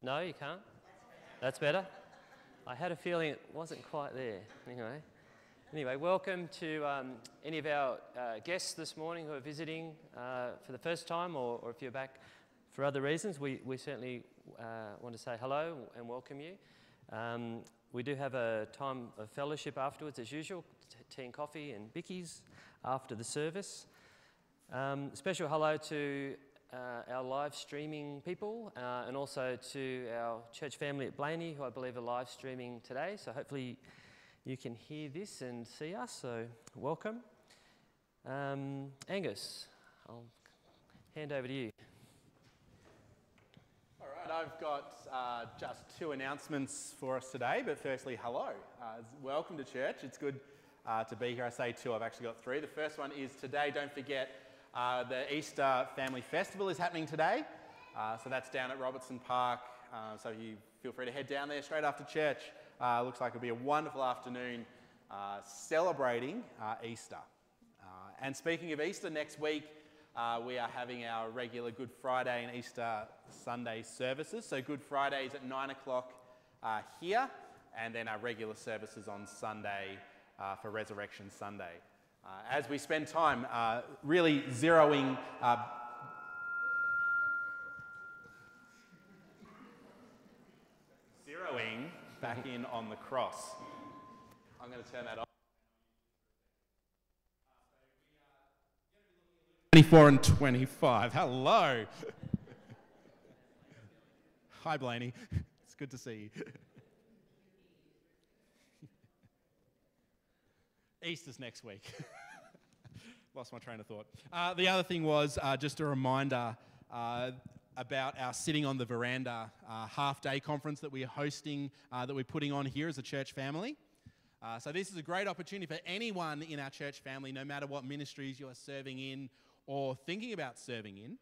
No, you can't? That's better? I had a feeling it wasn't quite there. Anyway, anyway welcome to um, any of our uh, guests this morning who are visiting uh, for the first time or, or, if you're back for other reasons. We, we certainly uh, want to say hello and welcome you. Um, we do have a time of fellowship afterwards, as usual tea and coffee and bickies after the service. Um, special hello to uh, our live streaming people uh, and also to our church family at Blayney, who I believe are live streaming today. So hopefully you can hear this and see us. So welcome. Um, Angus, I'll hand over to you. All right, I've got uh, just two announcements for us today. But firstly, hello. Uh, welcome to church. It's good uh, to be here. I say two, I've actually got three. The first one is today, don't forget uh, the Easter Family Festival is happening today. Uh, so that's down at Robertson Park. Uh, so you feel free to head down there straight after church. Uh, looks like it'll be a wonderful afternoon uh, celebrating uh, Easter. and speaking of Easter, next week we are having our regular Good Friday and Easter Sunday services. So Good Friday is at 9 o'clock here, and then our regular services on Sunday for Resurrection Sunday. Uh, as we spend time uh, really zeroing uh, zeroing back in on the cross. I'm going to turn that off. 24 and 25. Hello. Hi, Blayney. It's good to see you. Easter's next week. Lost my train of thought. Uh, the other thing was uh, just a reminder uh, about our Sitting on the Veranda uh, half day conference that we're hosting, uh, that we're putting on here as a church family. Uh, so, this is a great opportunity for anyone in our church family, no matter what ministries you are serving in or thinking about serving in.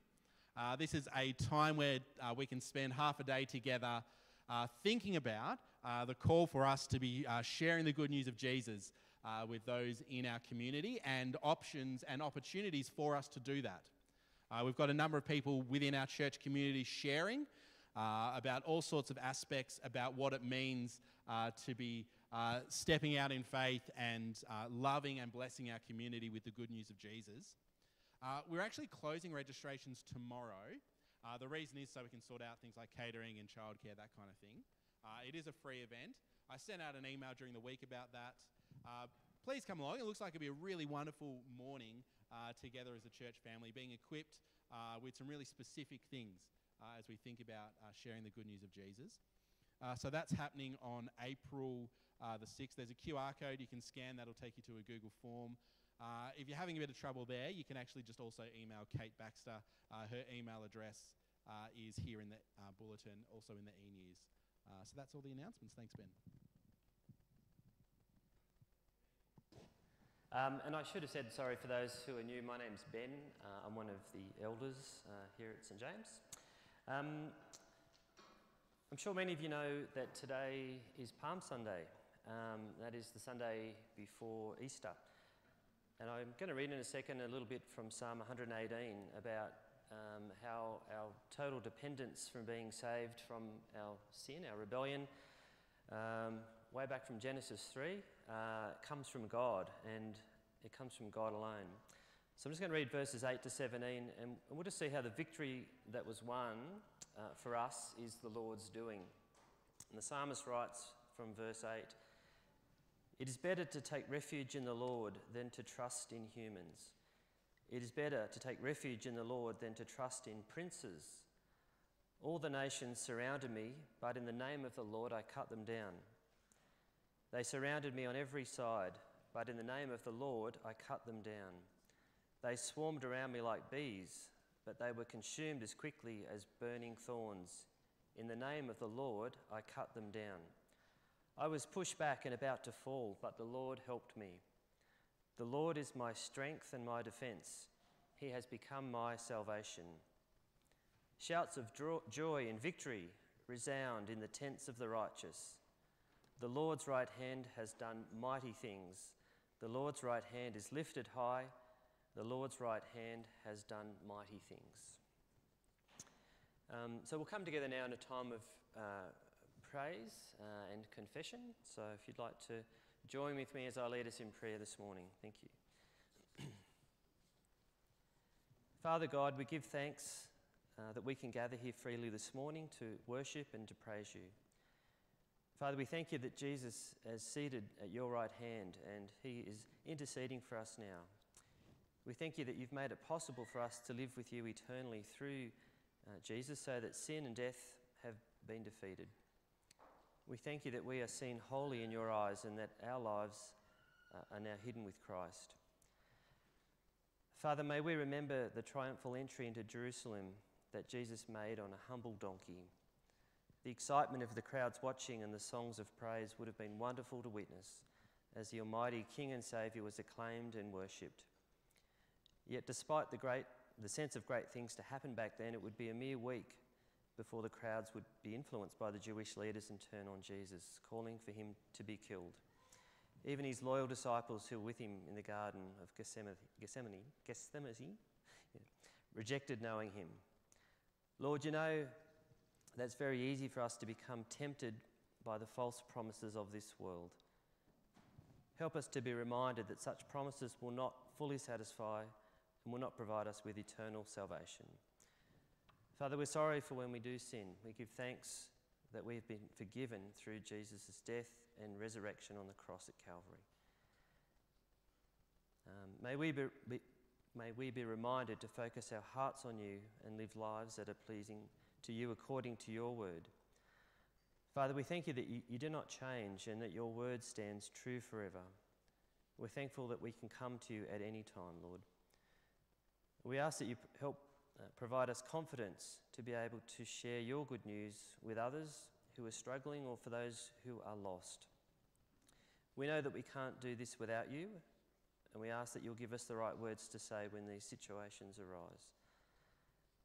this is a time where we can spend half a day together thinking about the call for us to be sharing the good news of Jesus uh, with those in our community and options and opportunities for us to do that. Uh, we've got a number of people within our church community sharing uh, about all sorts of aspects about what it means uh, to be uh, stepping out in faith and uh, loving and blessing our community with the good news of Jesus. we're actually closing registrations tomorrow. the reason is so we can sort out things like catering and childcare, that kind of thing. it is a free event. I sent out an email during the week about that. Uh, please come along. It looks like it'll be a really wonderful morning uh, together as a church family, being equipped uh, with some really specific things uh, as we think about uh, sharing the good news of Jesus. Uh, so that's happening on April the 6th. There's a QR code you can scan that'll take you to a Google form. if you're having a bit of trouble there, you can actually just also email Kate Baxter. her email address is here in the bulletin, also in the e news. so that's all the announcements. Thanks, Ben. Um, and I should have said, sorry for those who are new, my name's Ben. Uh, I'm one of the elders uh, here at St James. Um, I'm sure many of you know that today is Palm Sunday. Um, that is the Sunday before Easter. And I'm going to read in a second a little bit from Psalm 118 about um, how our total dependence from being saved from our sin, our rebellion, um, way back from Genesis 3, uh, comes from God and it comes from God alone. So I'm just going to read verses 8 to 17 and we'll just see how the victory that was won uh, for us is the Lord's doing. And the psalmist writes from verse 8 It is better to take refuge in the Lord than to trust in humans. It is better to take refuge in the Lord than to trust in princes. All the nations surrounded me, but in the name of the Lord I cut them down. They surrounded me on every side, but in the name of the Lord I cut them down. They swarmed around me like bees, but they were consumed as quickly as burning thorns. In the name of the Lord I cut them down. I was pushed back and about to fall, but the Lord helped me. The Lord is my strength and my defense. He has become my salvation. Shouts of joy and victory resound in the tents of the righteous. The Lord's right hand has done mighty things. The Lord's right hand is lifted high. The Lord's right hand has done mighty things. Um, so we'll come together now in a time of, uh, praise uh, and confession. So if you'd like to join with me as I lead us in prayer this morning, thank you. Father God, we give thanks uh, that we can gather here freely this morning to worship and to praise you. Father, we thank you that Jesus is seated at your right hand and he is interceding for us now. We thank you that you've made it possible for us to live with you eternally through uh, Jesus so that sin and death have been defeated. We thank you that we are seen holy in your eyes and that our lives uh, are now hidden with Christ. Father, may we remember the triumphal entry into Jerusalem that Jesus made on a humble donkey. The excitement of the crowds watching and the songs of praise would have been wonderful to witness as the Almighty King and Saviour was acclaimed and worshipped. Yet, despite the, great, the sense of great things to happen back then, it would be a mere week before the crowds would be influenced by the Jewish leaders and turn on Jesus, calling for him to be killed. Even his loyal disciples who were with him in the Garden of Gethsemane, Gethsemane, Gethsemane yeah, rejected knowing him. Lord, you know that's very easy for us to become tempted by the false promises of this world. Help us to be reminded that such promises will not fully satisfy and will not provide us with eternal salvation. Father, we're sorry for when we do sin. We give thanks that we have been forgiven through Jesus' death and resurrection on the cross at Calvary. Um, may, we be, be, may we be reminded to focus our hearts on you and live lives that are pleasing to you according to your word. Father, we thank you that you, you do not change and that your word stands true forever. We're thankful that we can come to you at any time, Lord. We ask that you help uh, provide us confidence to be able to share your good news with others who are struggling or for those who are lost. We know that we can't do this without you, and we ask that you'll give us the right words to say when these situations arise.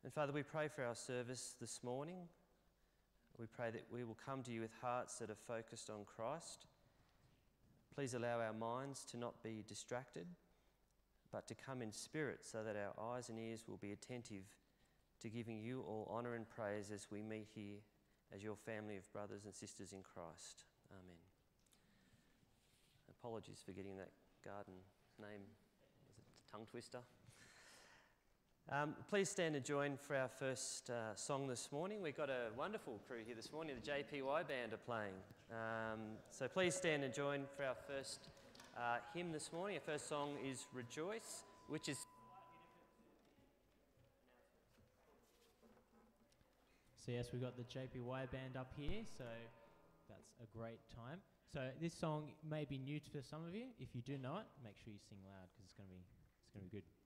And Father, we pray for our service this morning. We pray that we will come to you with hearts that are focused on Christ. Please allow our minds to not be distracted, but to come in spirit so that our eyes and ears will be attentive to giving you all honour and praise as we meet here as your family of brothers and sisters in Christ. Amen. Apologies for getting that garden name. Was it tongue twister? Um, please stand and join for our first uh, song this morning. We've got a wonderful crew here this morning. The JPY band are playing. Um, so please stand and join for our first uh, hymn this morning. Our first song is Rejoice, which is. So, yes, we've got the JPY band up here, so that's a great time. So, this song may be new to some of you. If you do know it, make sure you sing loud because it's going to be it's going to be good.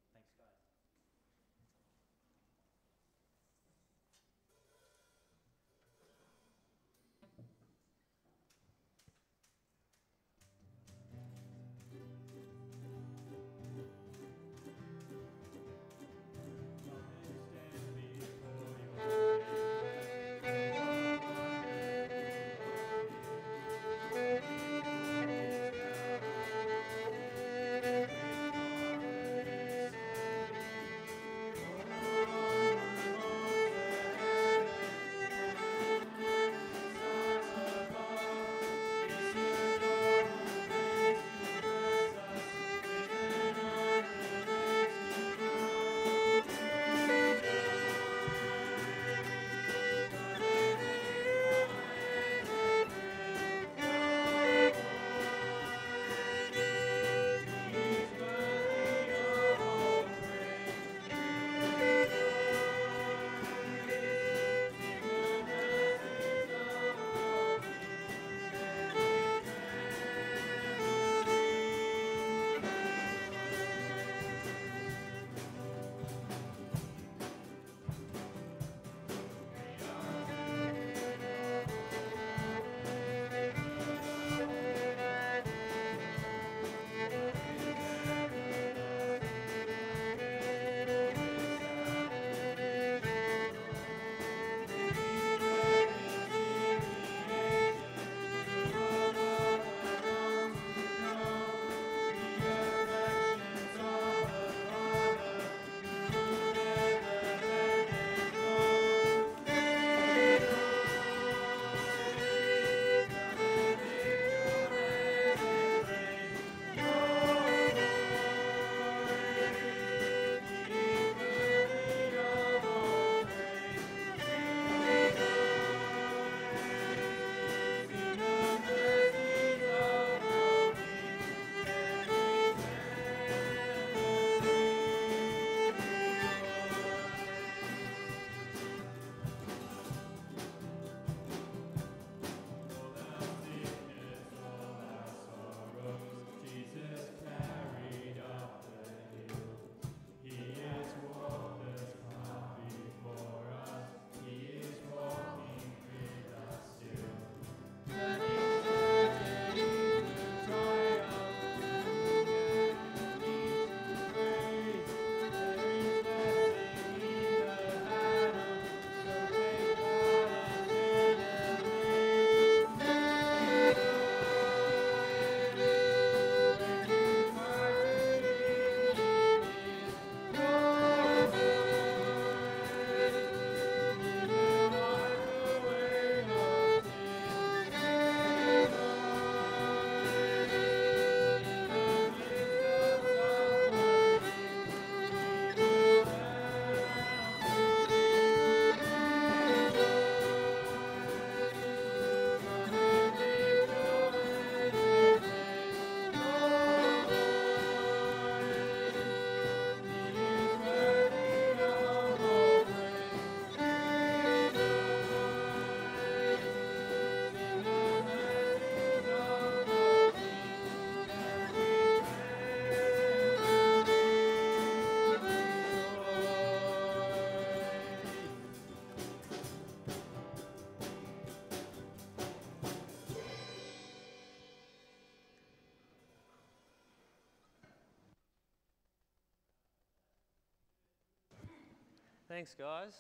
Thanks, guys.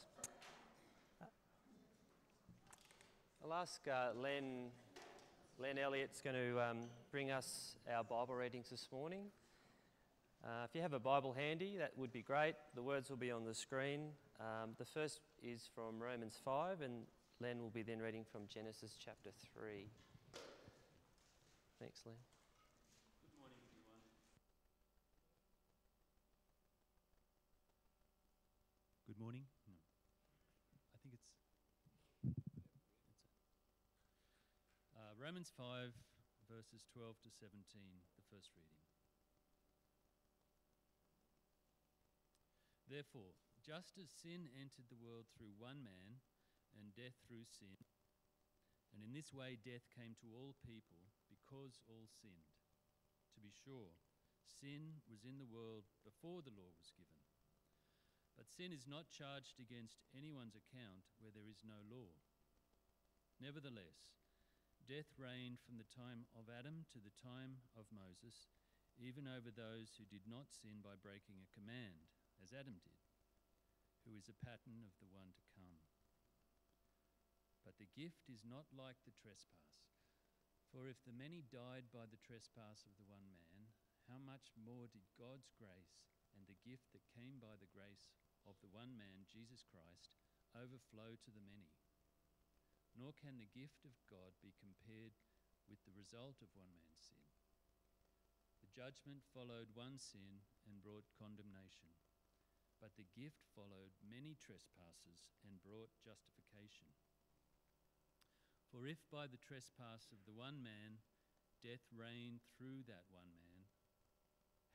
I'll ask uh, Len, Len Elliott's going to um, bring us our Bible readings this morning. Uh, if you have a Bible handy, that would be great. The words will be on the screen. Um, the first is from Romans 5, and Len will be then reading from Genesis chapter 3. Thanks, Len. Good morning. No. I think it's. Uh, Romans 5, verses 12 to 17, the first reading. Therefore, just as sin entered the world through one man, and death through sin, and in this way death came to all people because all sinned. To be sure, sin was in the world before the law was given. But sin is not charged against anyone's account where there is no law. Nevertheless, death reigned from the time of Adam to the time of Moses, even over those who did not sin by breaking a command, as Adam did, who is a pattern of the one to come. But the gift is not like the trespass. For if the many died by the trespass of the one man, how much more did God's grace and the gift that came by the grace of the one man, Jesus Christ, overflow to the many. Nor can the gift of God be compared with the result of one man's sin. The judgment followed one sin and brought condemnation, but the gift followed many trespasses and brought justification. For if by the trespass of the one man death reigned through that one man,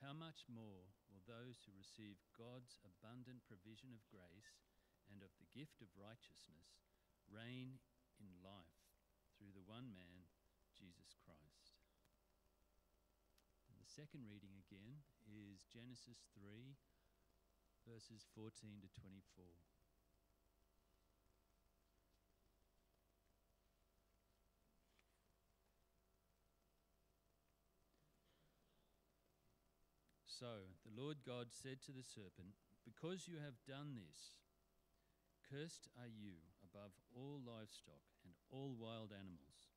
how much more will those who receive God's abundant provision of grace and of the gift of righteousness reign in life through the one man, Jesus Christ? And the second reading again is Genesis 3, verses 14 to 24. So the Lord God said to the serpent, Because you have done this, cursed are you above all livestock and all wild animals.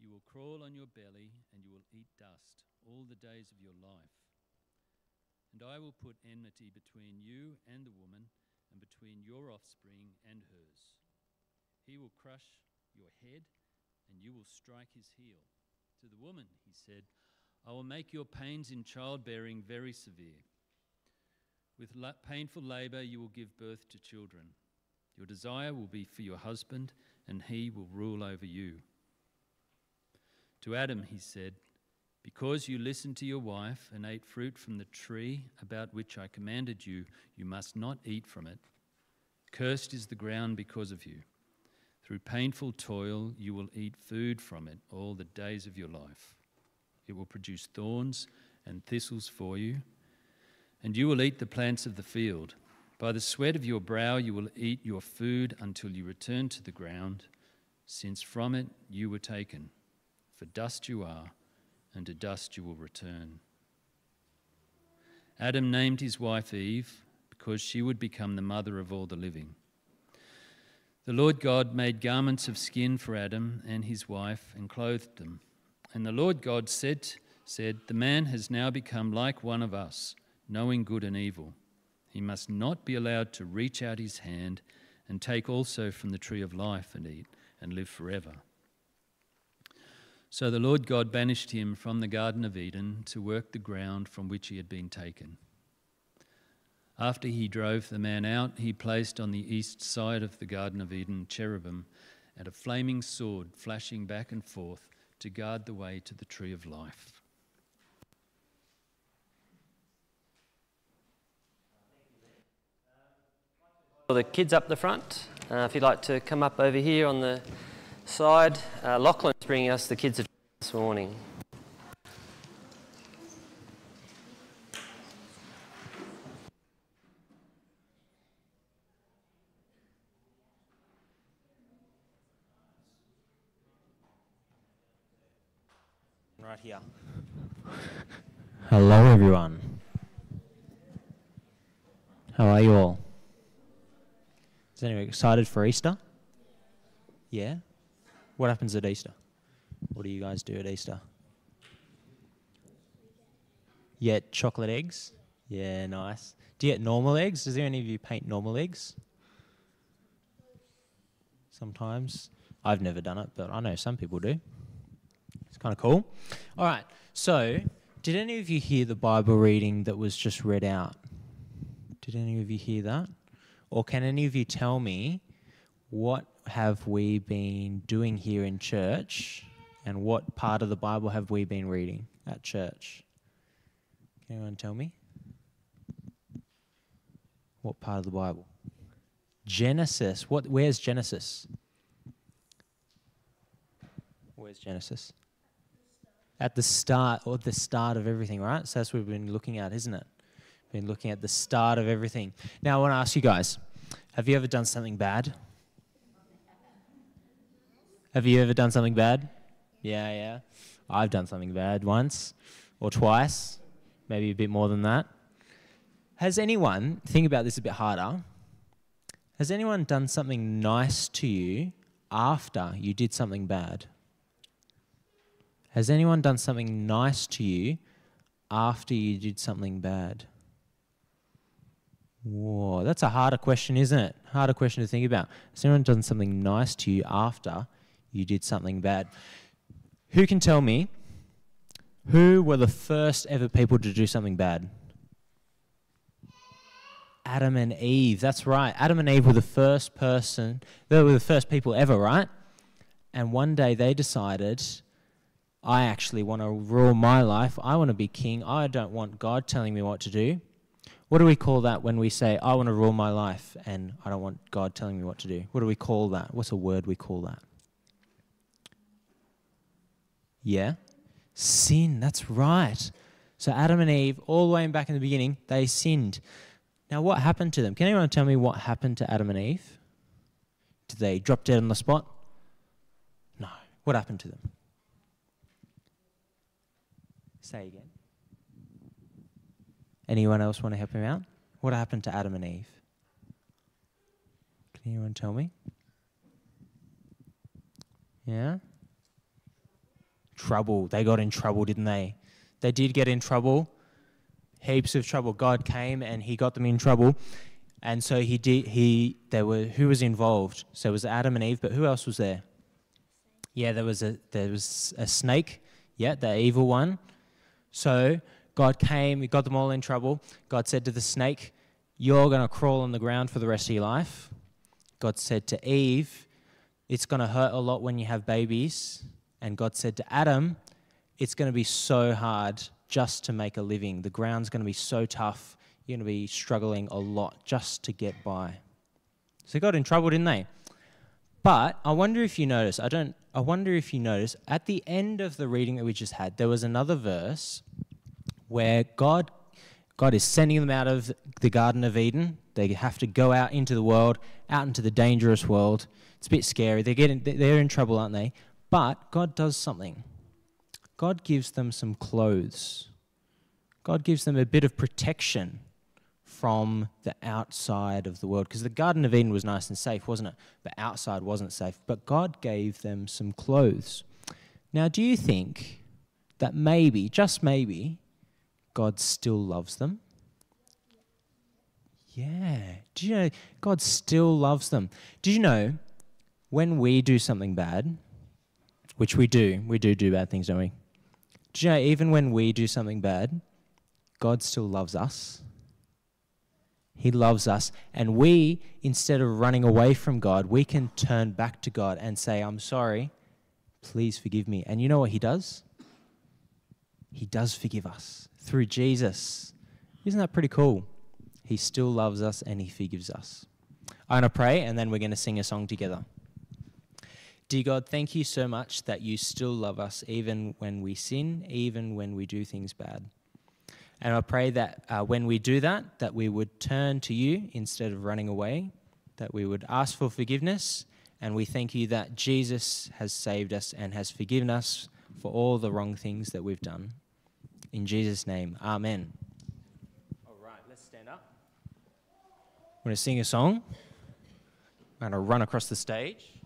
You will crawl on your belly, and you will eat dust all the days of your life. And I will put enmity between you and the woman, and between your offspring and hers. He will crush your head, and you will strike his heel. To the woman, he said, I will make your pains in childbearing very severe. With la- painful labor, you will give birth to children. Your desire will be for your husband, and he will rule over you. To Adam, he said, Because you listened to your wife and ate fruit from the tree about which I commanded you, you must not eat from it. Cursed is the ground because of you. Through painful toil, you will eat food from it all the days of your life. It will produce thorns and thistles for you, and you will eat the plants of the field. By the sweat of your brow you will eat your food until you return to the ground, since from it you were taken. For dust you are, and to dust you will return. Adam named his wife Eve because she would become the mother of all the living. The Lord God made garments of skin for Adam and his wife and clothed them. And the Lord God said, said, The man has now become like one of us, knowing good and evil. He must not be allowed to reach out his hand and take also from the tree of life and eat and live forever. So the Lord God banished him from the Garden of Eden to work the ground from which he had been taken. After he drove the man out, he placed on the east side of the Garden of Eden cherubim and a flaming sword flashing back and forth to guard the way to the tree of life. For the kids up the front, uh, if you'd like to come up over here on the side, uh, Lachlan's bringing us the kids this morning. Right here. Hello, everyone. How are you all? Is anyone excited for Easter? Yeah? What happens at Easter? What do you guys do at Easter? You chocolate eggs? Yeah, nice. Do you get normal eggs? Does any of you paint normal eggs? Sometimes. I've never done it, but I know some people do. It's kind of cool. All right. So, did any of you hear the Bible reading that was just read out? Did any of you hear that? Or can any of you tell me what have we been doing here in church and what part of the Bible have we been reading at church? Can anyone tell me? What part of the Bible? Genesis. What where's Genesis? Where's Genesis? At the start or the start of everything, right? So that's what we've been looking at, isn't it? Been looking at the start of everything. Now I want to ask you guys, have you ever done something bad? Have you ever done something bad? Yeah, yeah. I've done something bad once or twice, maybe a bit more than that. Has anyone, think about this a bit harder, has anyone done something nice to you after you did something bad? Has anyone done something nice to you after you did something bad? Whoa, that's a harder question, isn't it? Harder question to think about. Has anyone done something nice to you after you did something bad? Who can tell me who were the first ever people to do something bad? Adam and Eve. That's right. Adam and Eve were the first person, they were the first people ever, right? And one day they decided, I actually want to rule my life. I want to be king. I don't want God telling me what to do. What do we call that when we say, I want to rule my life and I don't want God telling me what to do? What do we call that? What's a word we call that? Yeah? Sin. That's right. So Adam and Eve, all the way back in the beginning, they sinned. Now, what happened to them? Can anyone tell me what happened to Adam and Eve? Did they drop dead on the spot? No. What happened to them? Say again. Anyone else want to help him out? What happened to Adam and Eve? Can anyone tell me? Yeah? Trouble. They got in trouble, didn't they? They did get in trouble heaps of trouble. God came and he got them in trouble. And so he did he there were who was involved? So it was Adam and Eve, but who else was there? Yeah, there was a there was a snake, yeah, the evil one. So God came, he got them all in trouble. God said to the snake, You're gonna crawl on the ground for the rest of your life. God said to Eve, It's gonna hurt a lot when you have babies. And God said to Adam, It's gonna be so hard just to make a living. The ground's going to be so tough, you're going to be struggling a lot just to get by. So they got in trouble, didn't they? But I wonder if you notice, I don't I wonder if you notice at the end of the reading that we just had, there was another verse where God God is sending them out of the Garden of Eden. They have to go out into the world, out into the dangerous world. It's a bit scary. They're getting they're in trouble, aren't they? But God does something. God gives them some clothes. God gives them a bit of protection from the outside of the world. Because the Garden of Eden was nice and safe, wasn't it? The outside wasn't safe. But God gave them some clothes. Now, do you think that maybe, just maybe, God still loves them? Yeah. Do you know God still loves them? Do you know when we do something bad, which we do, we do do bad things, don't we? Do you know, even when we do something bad, God still loves us. He loves us. And we, instead of running away from God, we can turn back to God and say, I'm sorry. Please forgive me. And you know what He does? He does forgive us through Jesus. Isn't that pretty cool? He still loves us and He forgives us. I'm going to pray and then we're going to sing a song together. Dear God, thank you so much that you still love us even when we sin, even when we do things bad. And I pray that uh, when we do that, that we would turn to you instead of running away, that we would ask for forgiveness, and we thank you that Jesus has saved us and has forgiven us for all the wrong things that we've done. In Jesus' name, amen. All right, let's stand up. I'm going to sing a song. I'm going to run across the stage.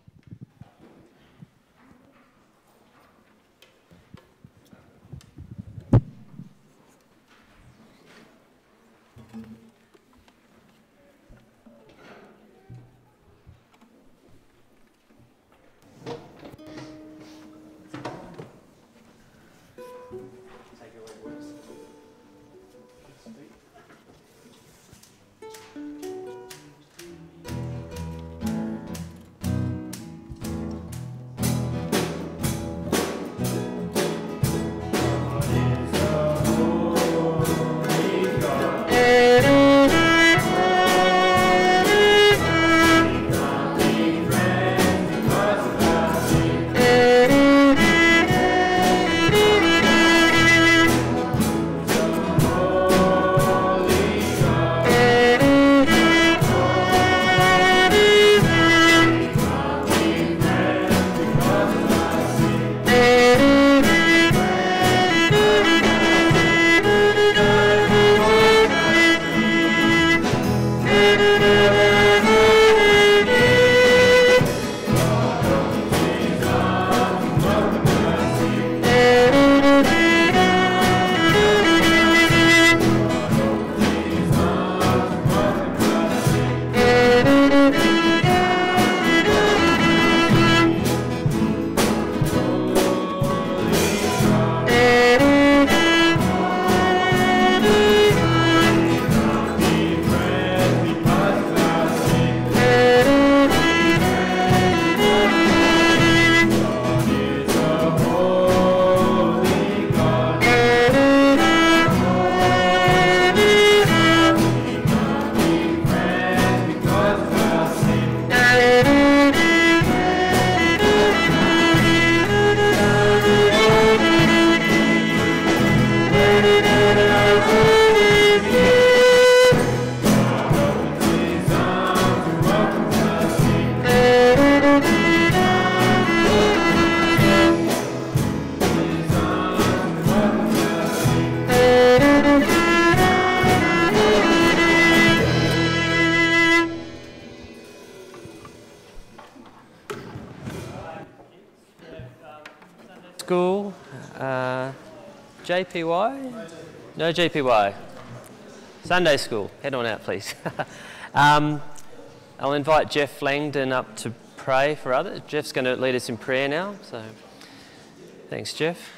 School, uh, JPY? No JPY. Sunday school. Head on out, please. um, I'll invite Jeff Langdon up to pray for others. Jeff's going to lead us in prayer now. So, thanks, Jeff.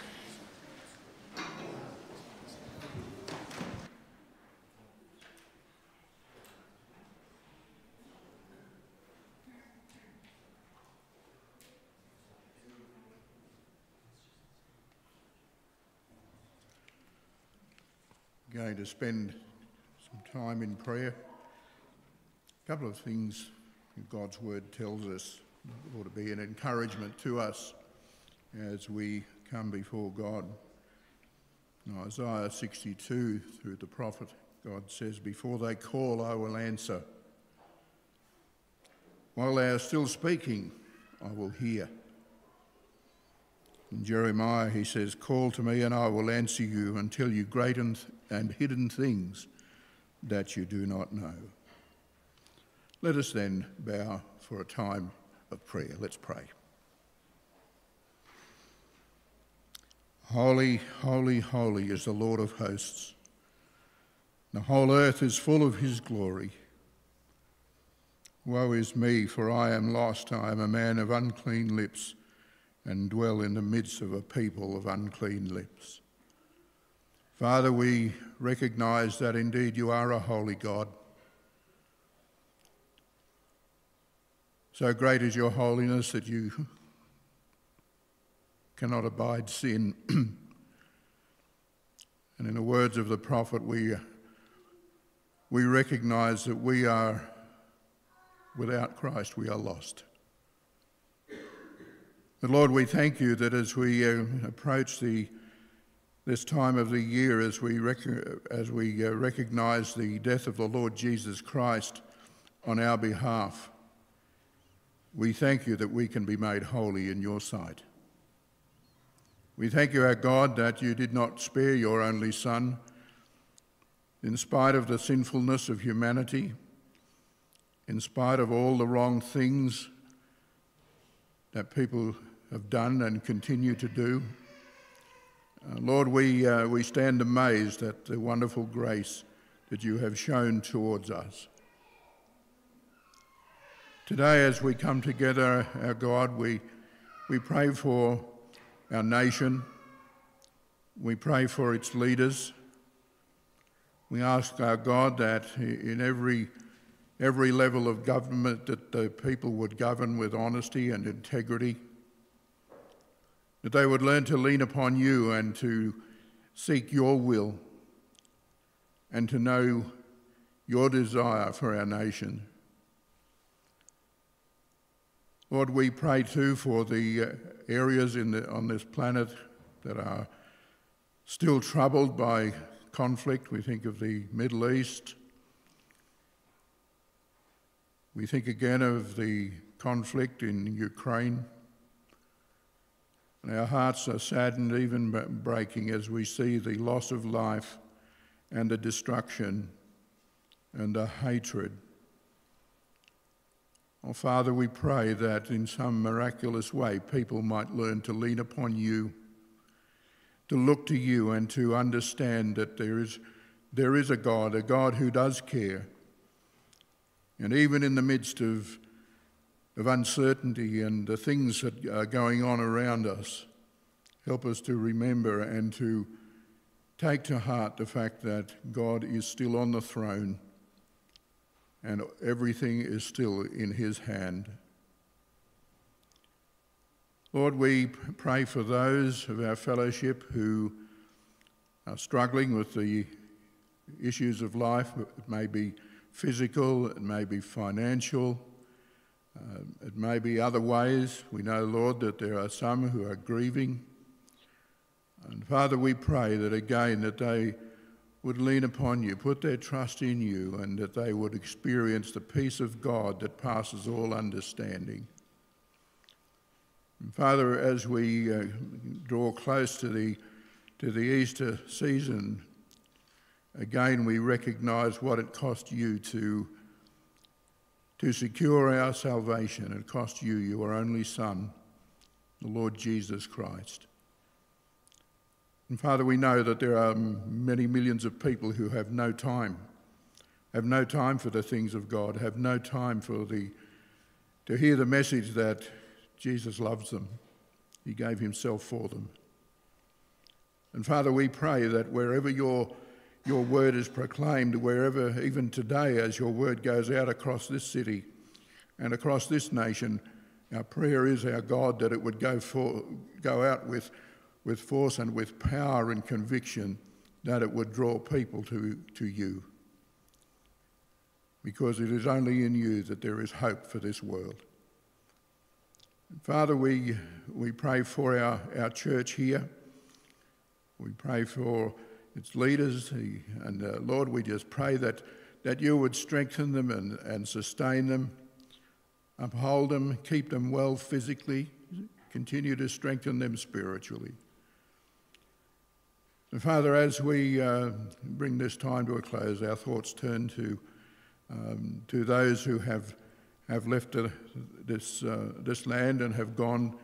going spend some time in prayer. A couple of things God's word tells us ought to be an encouragement to us as we come before God. In Isaiah 62, through the prophet, God says, Before they call, I will answer. While they are still speaking, I will hear. In Jeremiah, he says, Call to me, and I will answer you and tell you great and, and hidden things that you do not know. Let us then bow for a time of prayer. Let's pray. Holy, holy, holy is the Lord of hosts. The whole earth is full of his glory. Woe is me, for I am lost. I am a man of unclean lips and dwell in the midst of a people of unclean lips. Father, we recognize that indeed you are a holy God. So great is your holiness that you cannot abide sin. and in the words of the prophet, we, we recognize that we are, without Christ, we are lost. But Lord, we thank you that as we uh, approach the, this time of the year, as we, rec- as we uh, recognize the death of the Lord Jesus Christ on our behalf, we thank you that we can be made holy in your sight. We thank you, our God, that you did not spare your only Son in spite of the sinfulness of humanity, in spite of all the wrong things that people have done and continue to do. Uh, Lord, we, uh, we stand amazed at the wonderful grace that you have shown towards us. Today, as we come together, our God, we, we pray for our nation. We pray for its leaders. We ask our God that in every, every level of government that the people would govern with honesty and integrity, that they would learn to lean upon you and to seek your will and to know your desire for our nation. Lord, we pray too for the uh, areas in the, on this planet that are still troubled by conflict. We think of the Middle East. We think again of the conflict in Ukraine. And our hearts are saddened, even breaking, as we see the loss of life and the destruction and the hatred. Oh, Father, we pray that in some miraculous way people might learn to lean upon you to look to you and to understand that there is, there is a God, a God who does care. And even in the midst of, of uncertainty and the things that are going on around us, help us to remember and to take to heart the fact that God is still on the throne and everything is still in his hand. Lord, we pray for those of our fellowship who are struggling with the issues of life. It may be physical, it may be financial, uh, it may be other ways. We know, Lord, that there are some who are grieving. And Father, we pray that again that they would lean upon you, put their trust in you, and that they would experience the peace of God that passes all understanding. Father, as we uh, draw close to the, to the Easter season, again we recognize what it cost you to, to secure our salvation. It cost you your only Son, the Lord Jesus Christ. And Father, we know that there are many millions of people who have no time, have no time for the things of God, have no time for the, to hear the message that Jesus loves them. He gave himself for them. And Father, we pray that wherever your, your word is proclaimed, wherever, even today, as your word goes out across this city and across this nation, our prayer is, our God, that it would go, for, go out with, with force and with power and conviction, that it would draw people to, to you. Because it is only in you that there is hope for this world. Father, we, we pray for our, our church here. We pray for its leaders. And uh, Lord, we just pray that, that you would strengthen them and, and sustain them, uphold them, keep them well physically, continue to strengthen them spiritually. And Father, as we uh, bring this time to a close, our thoughts turn to, um, to those who have have left uh, this, this land and have gone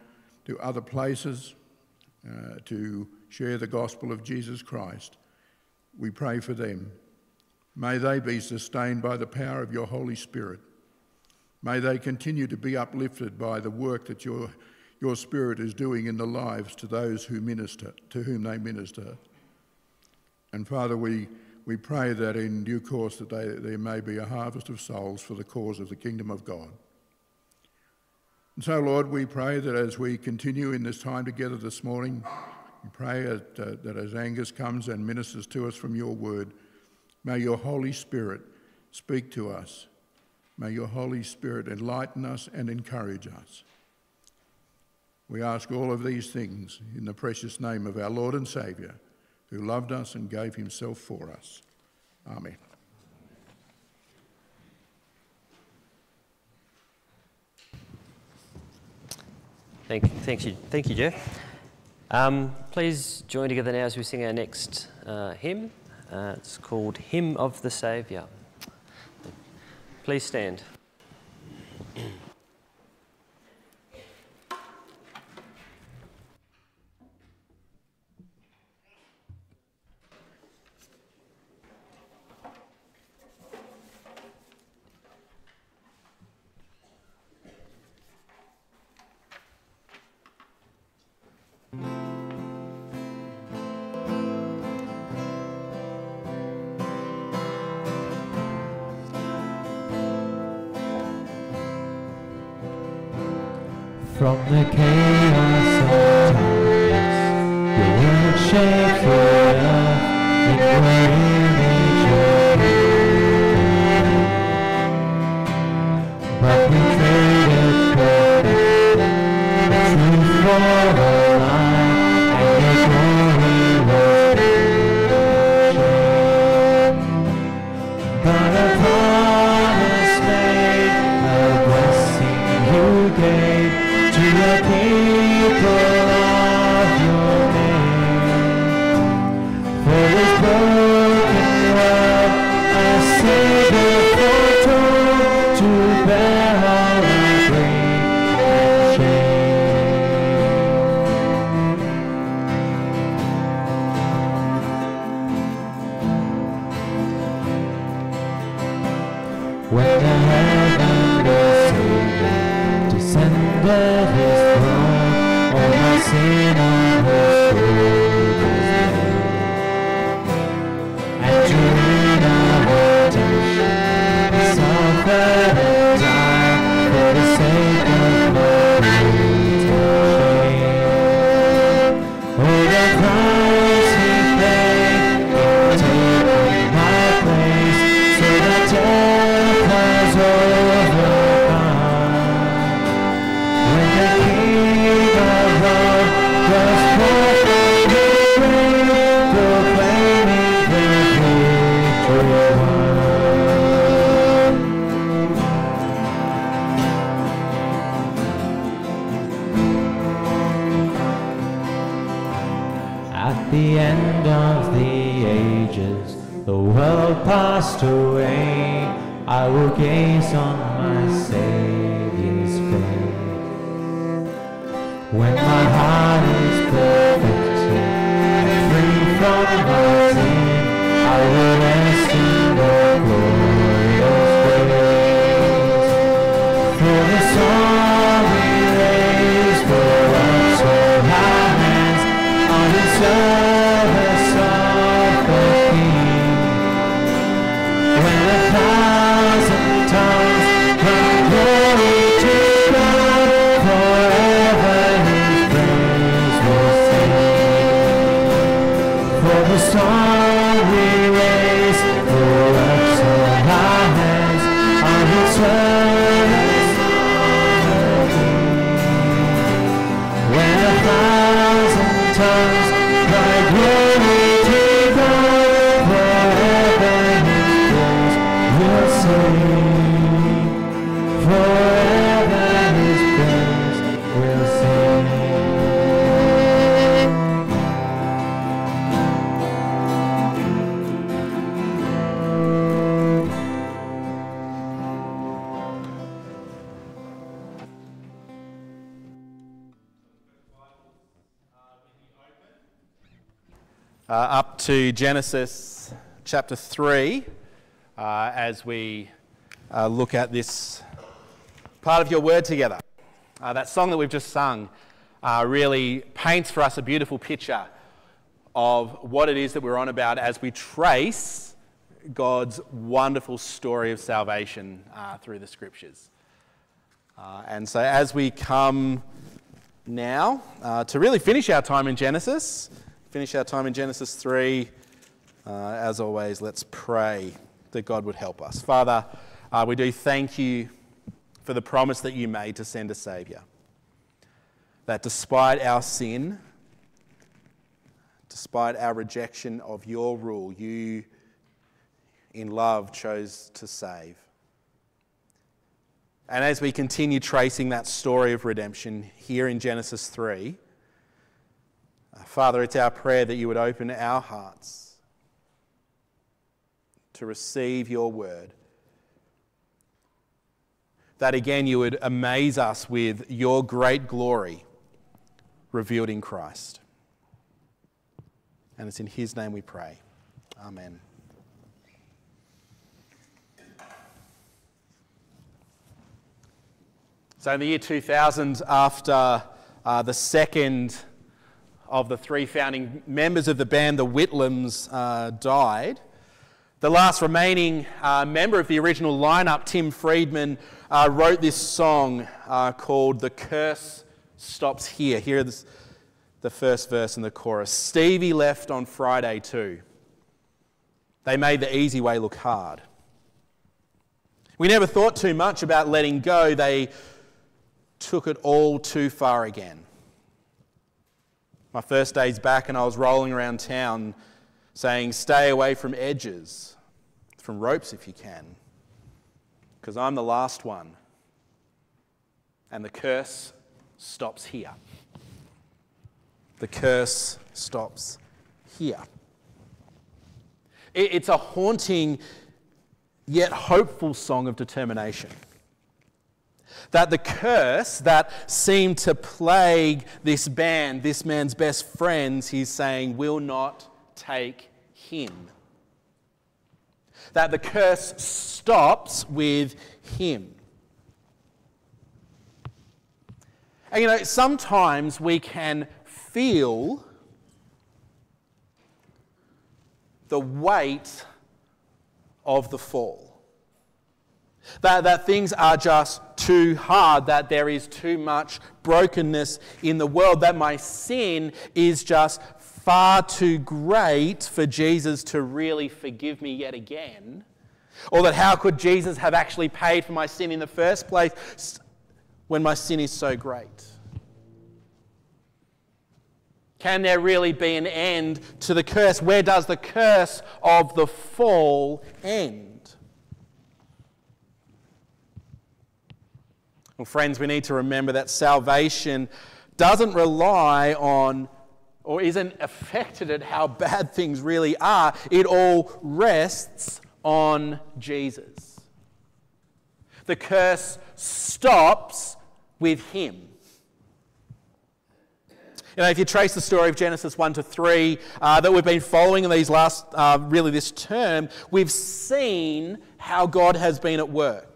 to other places uh, to share the gospel of Jesus Christ. We pray for them. May they be sustained by the power of your Holy Spirit. May they continue to be uplifted by the work that your, your Spirit is doing in the lives to those who minister, to whom they minister. And Father, we we pray that in due course that they, there may be a harvest of souls for the cause of the kingdom of God. And so, Lord, we pray that as we continue in this time together this morning, we pray that, uh, that as Angus comes and ministers to us from your word, may your Holy Spirit speak to us. May your Holy Spirit enlighten us and encourage us. We ask all of these things in the precious name of our Lord and Saviour who loved us and gave himself for us. Amen. Thank, thank you, thank you, Jeff. Um, please join together now as we sing our next uh, hymn. Uh, it's called Hymn of the Saviour. Please stand. From the chaos of times, the wind shakes the earth in your sing. For to Genesis chapter 3 uh, as we uh, look at this part of your word together. Uh, that song that we've just sung uh, really paints for us a beautiful picture of what it is that we're on about as we trace God's wonderful story of salvation uh, through the scriptures. Uh, and so, as we come now to really finish our time in Genesis, finish our time in Genesis 3, uh, as always, let's pray that God would help us. Father, uh, we do thank you for the promise that you made to send a Saviour. That despite our sin, despite our rejection of your rule, you in love chose to save. And as we continue tracing that story of redemption here in Genesis 3, uh, Father, it's our prayer that you would open our hearts to receive your word. that again you would amaze us with your great glory revealed in Christ. And it's in His name we pray. Amen. So, in the year 2000, after uh, the second of the three founding members of the band, the Whitlams, uh, died, the last remaining uh, member of the original lineup, Tim Freedman, uh, wrote this song uh, called The Curse Stops Here. Here is the first verse and the chorus. Stevie left on Friday too. They made the easy way look hard. We never thought too much about letting go. They took it all too far again. My first days back, and I was rolling around town saying, Stay away from edges, from ropes if you can, because I'm the last one. And the curse stops here. The curse stops here. It's a haunting yet hopeful song of determination that the curse that seemed to plague this band, this man's best friends, he's saying, will not take him. That the curse stops with him. And you know, sometimes we can feel the weight of the fall. That, that things are just too hard, that there is too much brokenness in the world, that my sin is just far too great for Jesus to really forgive me yet again. Or that how could Jesus have actually paid for my sin in the first place when my sin is so great? Can there really be an end to the curse? Where does the curse of the fall end? Well, friends, we need to remember that salvation doesn't rely on or isn't affected at how bad things really are. It all rests on Jesus. The curse stops with him. You know, if you trace the story of Genesis 1 to 3 uh, that we've been following in these last, uh, really this term, we've seen how God has been at work.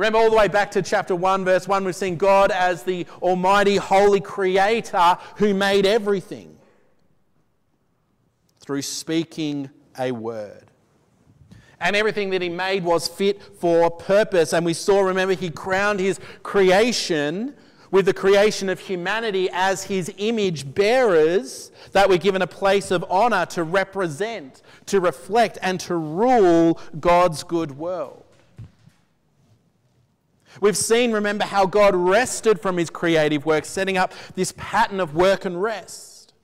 Remember, all the way back to chapter 1, verse 1, we've seen God as the Almighty, Holy Creator who made everything through speaking a word. And everything that He made was fit for purpose. And we saw, remember, He crowned His creation with the creation of humanity as His image bearers, that we're given a place of honor to represent, to reflect, and to rule God's good world. We've seen, remember, how God rested from his creative work, setting up this pattern of work and rest,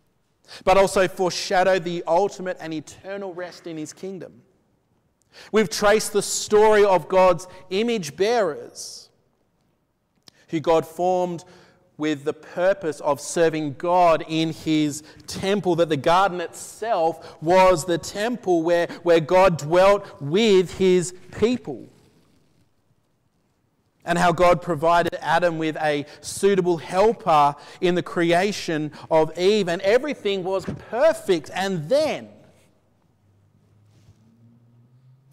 but also foreshadowed the ultimate and eternal rest in his kingdom. We've traced the story of God's image bearers, who God formed with the purpose of serving God in his temple, that the garden itself was the temple where, where God dwelt with his people and how God provided Adam with a suitable helper in the creation of Eve, and everything was perfect. And then,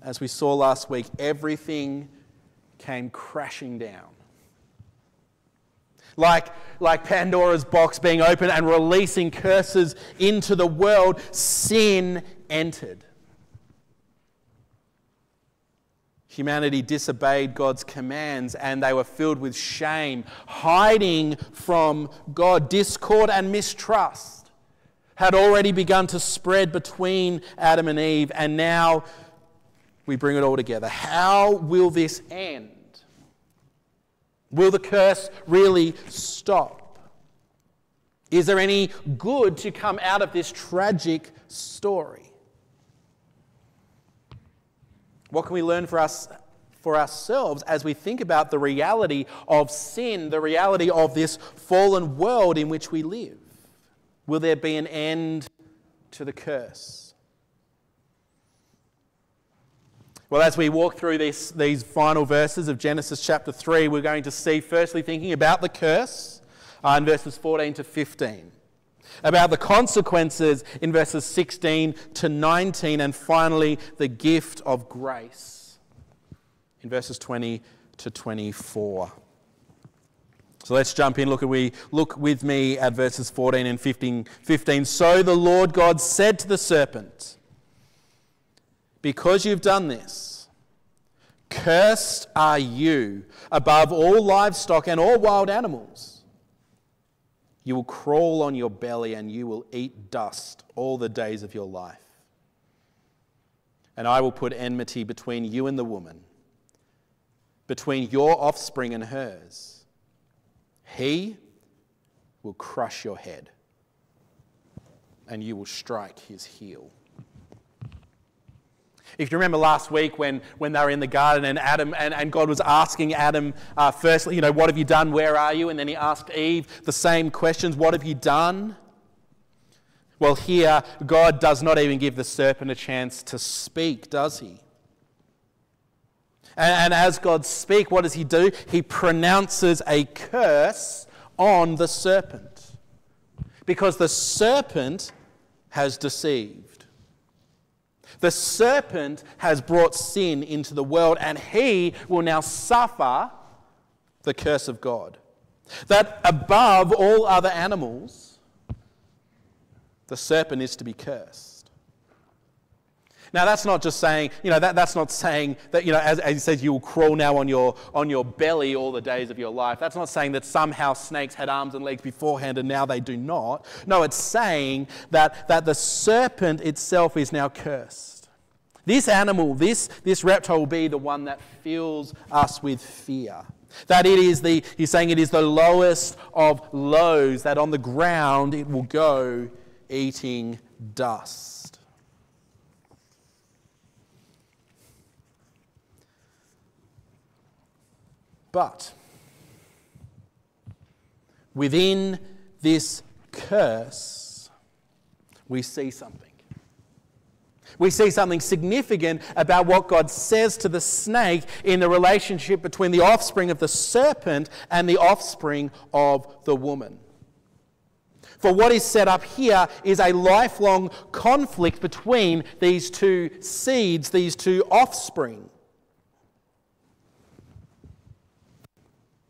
as we saw last week, everything came crashing down. Like, like Pandora's box being open and releasing curses into the world, sin entered. Humanity disobeyed God's commands and they were filled with shame, hiding from God. Discord and mistrust had already begun to spread between Adam and Eve, and now we bring it all together. How will this end? Will the curse really stop? Is there any good to come out of this tragic story? What can we learn for us for ourselves as we think about the reality of sin, the reality of this fallen world in which we live? Will there be an end to the curse? Well, as we walk through this, these final verses of Genesis chapter 3, we're going to see, firstly, thinking about the curse uh, in verses 14 to 15, about the consequences in verses 16 to 19, and finally, the gift of grace in verses 20 to 24. So let's jump in. Look, at we, look with me at verses 14 and 15, 15. So the Lord God said to the serpent, Because you've done this, cursed are you above all livestock and all wild animals. You will crawl on your belly and you will eat dust all the days of your life. And I will put enmity between you and the woman, between your offspring and hers. He will crush your head, and you will strike his heel. If you remember last week when, when they were in the garden and Adam and, and God was asking Adam, uh, firstly, you know, what have you done? Where are you? And then he asked Eve the same questions, what have you done? Well, here, God does not even give the serpent a chance to speak, does he? And, and as God speaks, what does he do? He pronounces a curse on the serpent. Because the serpent has deceived. The serpent has brought sin into the world, and he will now suffer the curse of God. That above all other animals, the serpent is to be cursed. Now, that's not just saying, you know, that, that's not saying that, you know, as, as he says, you will crawl now on your, on your belly all the days of your life. That's not saying that somehow snakes had arms and legs beforehand and now they do not. No, it's saying that, that the serpent itself is now cursed. This animal, this, this reptile will be the one that fills us with fear. That it is the, he's saying it is the lowest of lows, that on the ground it will go eating dust. But within this curse, we see something. We see something significant about what God says to the snake in the relationship between the offspring of the serpent and the offspring of the woman. For what is set up here is a lifelong conflict between these two seeds, these two offspring.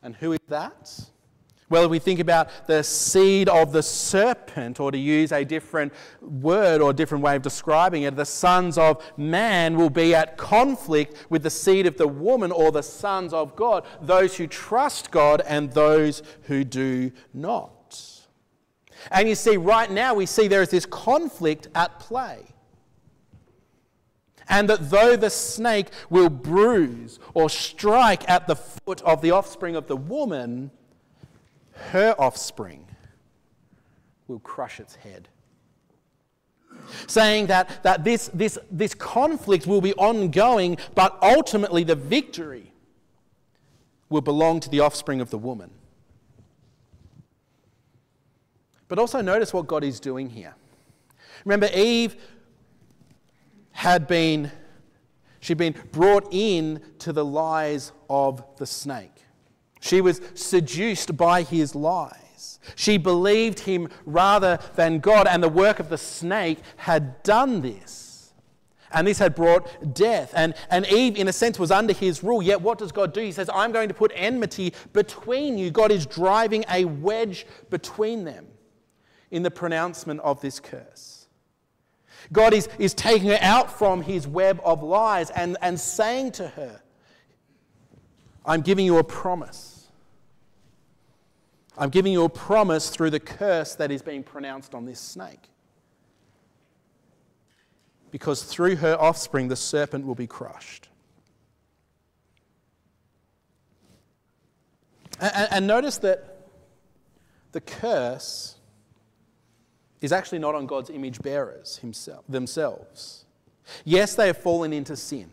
And who is that? Well, if we think about the seed of the serpent, or to use a different word or different way of describing it, the sons of man will be at conflict with the seed of the woman or the sons of God, those who trust God and those who do not. And you see, right now, we see there is this conflict at play and that though the snake will bruise or strike at the foot of the offspring of the woman, her offspring will crush its head. Saying that, that this, this, this conflict will be ongoing, but ultimately the victory will belong to the offspring of the woman. But also notice what God is doing here. Remember, Eve had been, she'd been brought in to the lies of the snake. She was seduced by his lies. She believed him rather than God, and the work of the snake had done this. And this had brought death. And, and Eve, in a sense, was under his rule. Yet, what does God do? He says, I'm going to put enmity between you. God is driving a wedge between them in the pronouncement of this curse. God is, is taking her out from his web of lies and, and saying to her, I'm giving you a promise. I'm giving you a promise through the curse that is being pronounced on this snake. Because through her offspring, the serpent will be crushed. And, and notice that the curse is actually not on God's image bearers himself, themselves. Yes, they have fallen into sin.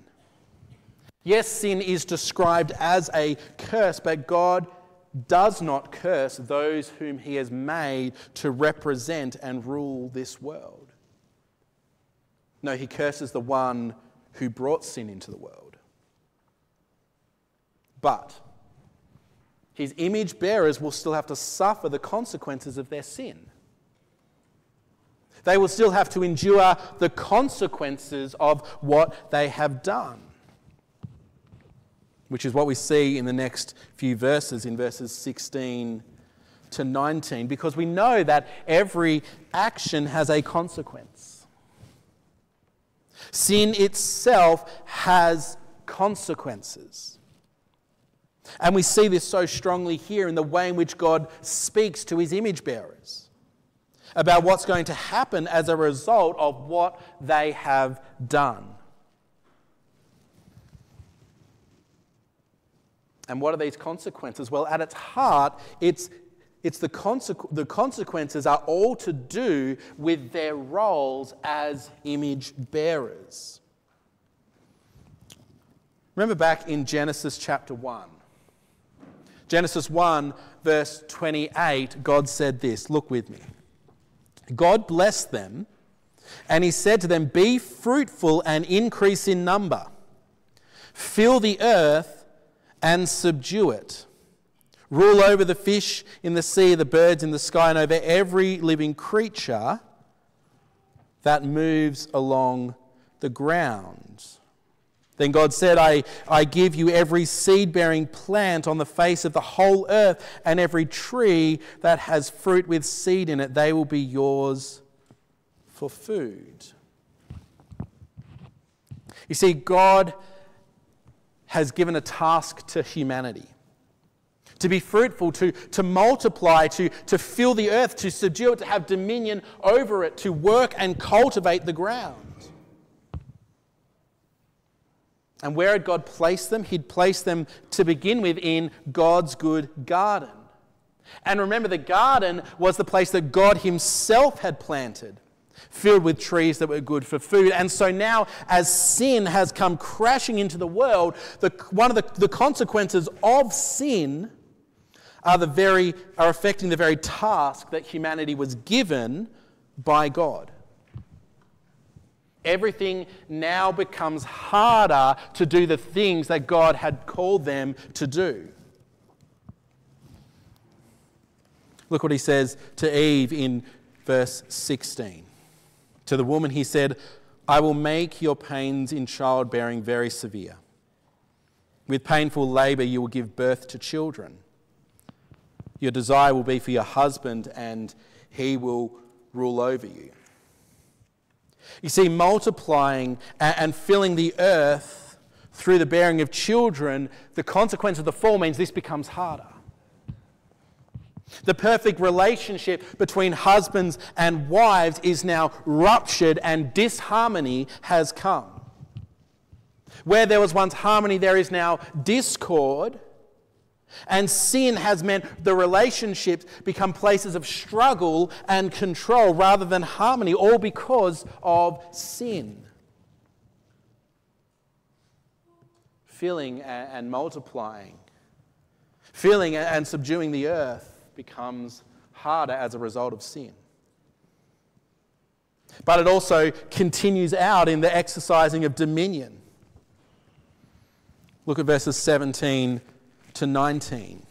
Yes, sin is described as a curse, but God does not curse those whom he has made to represent and rule this world. No, he curses the one who brought sin into the world. But his image bearers will still have to suffer the consequences of their sin. They will still have to endure the consequences of what they have done, which is what we see in the next few verses, in verses 16 to 19, because we know that every action has a consequence. Sin itself has consequences. And we see this so strongly here in the way in which God speaks to his image bearers about what's going to happen as a result of what they have done. And what are these consequences? Well, at its heart, it's, it's the, consequ- the consequences are all to do with their roles as image bearers. Remember back in Genesis chapter 1. Genesis 1, verse 28, God said this. Look with me. God blessed them, and he said to them, Be fruitful and increase in number, fill the earth and subdue it. Rule over the fish in the sea, the birds in the sky, and over every living creature that moves along the ground. Then God said, I, I give you every seed bearing plant on the face of the whole earth, and every tree that has fruit with seed in it. They will be yours for food. You see, God has given a task to humanity to be fruitful, to, to multiply, to, to fill the earth, to subdue it, to have dominion over it, to work and cultivate the ground. And where had God placed them? He'd placed them to begin with in God's good garden. And remember, the garden was the place that God Himself had planted, filled with trees that were good for food. And so now, as sin has come crashing into the world, the, one of the, the consequences of sin are, the very, are affecting the very task that humanity was given by God everything now becomes harder to do the things that God had called them to do. Look what he says to Eve in verse 16. To the woman, he said, I will make your pains in childbearing very severe. With painful labor, you will give birth to children. Your desire will be for your husband, and he will rule over you. You see, multiplying and filling the earth through the bearing of children, the consequence of the fall means this becomes harder. The perfect relationship between husbands and wives is now ruptured and disharmony has come. Where there was once harmony, there is now discord. And sin has meant the relationships become places of struggle and control rather than harmony, all because of sin. Filling and multiplying, filling and subduing the earth becomes harder as a result of sin. But it also continues out in the exercising of dominion. Look at verses 17 to 19.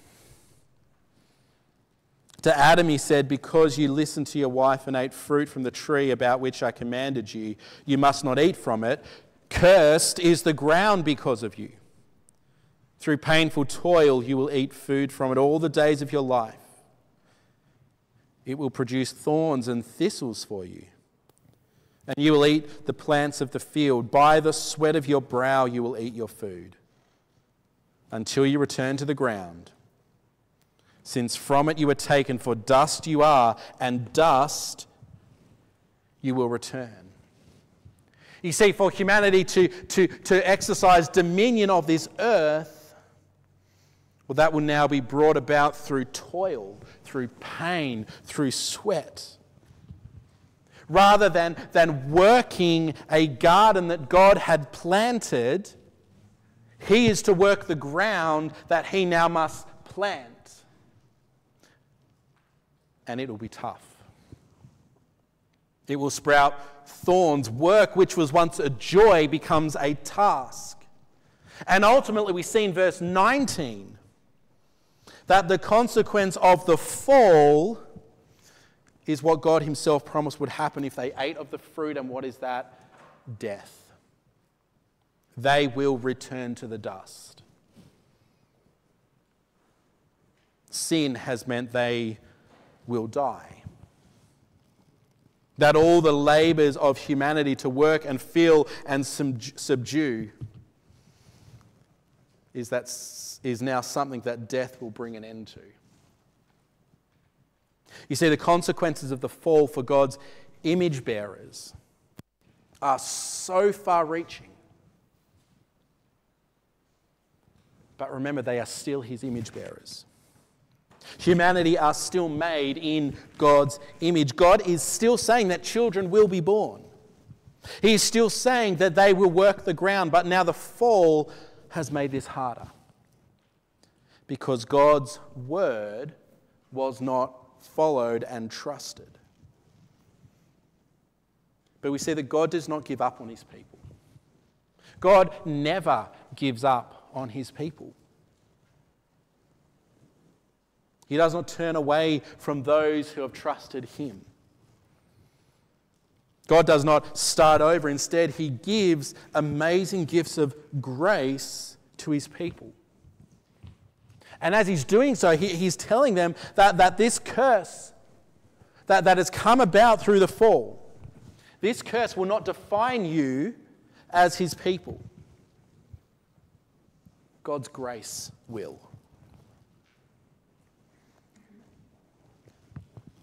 To Adam, he said, Because you listened to your wife and ate fruit from the tree about which I commanded you, you must not eat from it. Cursed is the ground because of you. Through painful toil, you will eat food from it all the days of your life. It will produce thorns and thistles for you. And you will eat the plants of the field. By the sweat of your brow, you will eat your food until you return to the ground, since from it you were taken, for dust you are, and dust you will return. You see, for humanity to, to, to exercise dominion of this earth, well, that will now be brought about through toil, through pain, through sweat. Rather than, than working a garden that God had planted, he is to work the ground that he now must plant. And it will be tough. It will sprout thorns. Work, which was once a joy, becomes a task. And ultimately, we see in verse 19 that the consequence of the fall is what God Himself promised would happen if they ate of the fruit. And what is that? Death. They will return to the dust. Sin has meant they will die. That all the labors of humanity to work and feel and subdue is, that, is now something that death will bring an end to. You see, the consequences of the fall for God's image bearers are so far reaching. But remember, they are still his image bearers. Humanity are still made in God's image. God is still saying that children will be born. He is still saying that they will work the ground, but now the fall has made this harder. Because God's word was not followed and trusted. But we see that God does not give up on his people. God never gives up on his people. He does not turn away from those who have trusted him. God does not start over. Instead, he gives amazing gifts of grace to his people. And as he's doing so, he, he's telling them that, that this curse that, that has come about through the fall, this curse will not define you as his people. God's grace will.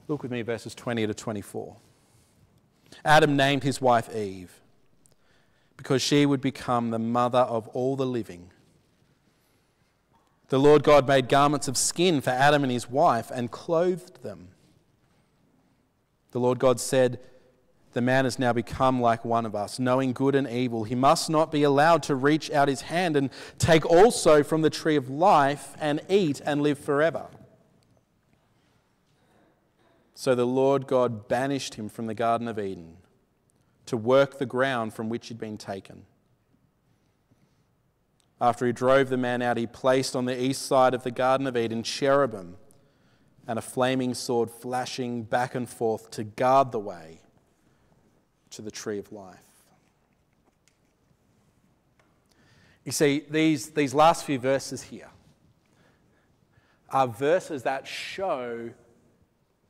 Look with me, verses 20 to 24. Adam named his wife Eve because she would become the mother of all the living. The Lord God made garments of skin for Adam and his wife and clothed them. The Lord God said, The man has now become like one of us, knowing good and evil. He must not be allowed to reach out his hand and take also from the tree of life and eat and live forever. So the Lord God banished him from the Garden of Eden to work the ground from which he'd been taken. After he drove the man out, he placed on the east side of the Garden of Eden cherubim and a flaming sword flashing back and forth to guard the way to the tree of life. You see, these, these last few verses here are verses that show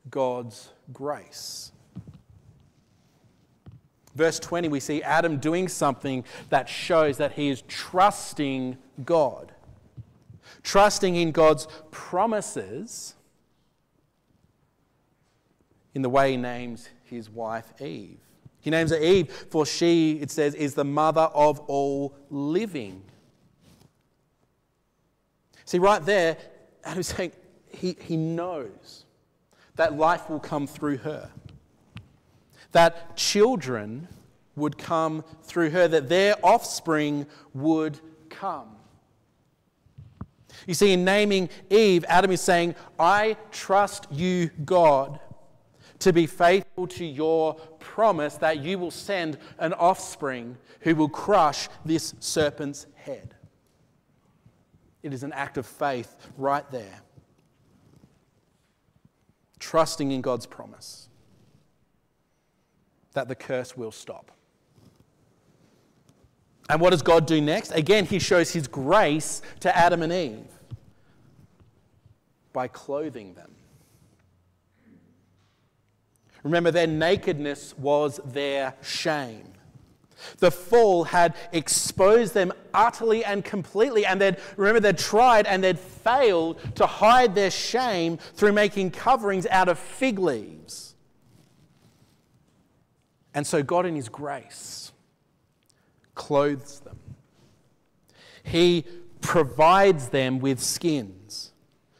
God's grace. Verse 20, we see Adam doing something that shows that he is trusting God, trusting in God's promises in the way he names his wife Eve. He names her Eve, for she, it says, is the mother of all living. See, right there, Adam's saying he, he knows that life will come through her that children would come through her, that their offspring would come. You see, in naming Eve, Adam is saying, I trust you, God, to be faithful to your promise that you will send an offspring who will crush this serpent's head. It is an act of faith right there. Trusting in God's promise that the curse will stop. And what does God do next? Again, he shows his grace to Adam and Eve by clothing them. Remember, their nakedness was their shame. The fall had exposed them utterly and completely, and they'd, remember, they'd tried and they'd failed to hide their shame through making coverings out of fig leaves. And so God, in His grace, clothes them. He provides them with skins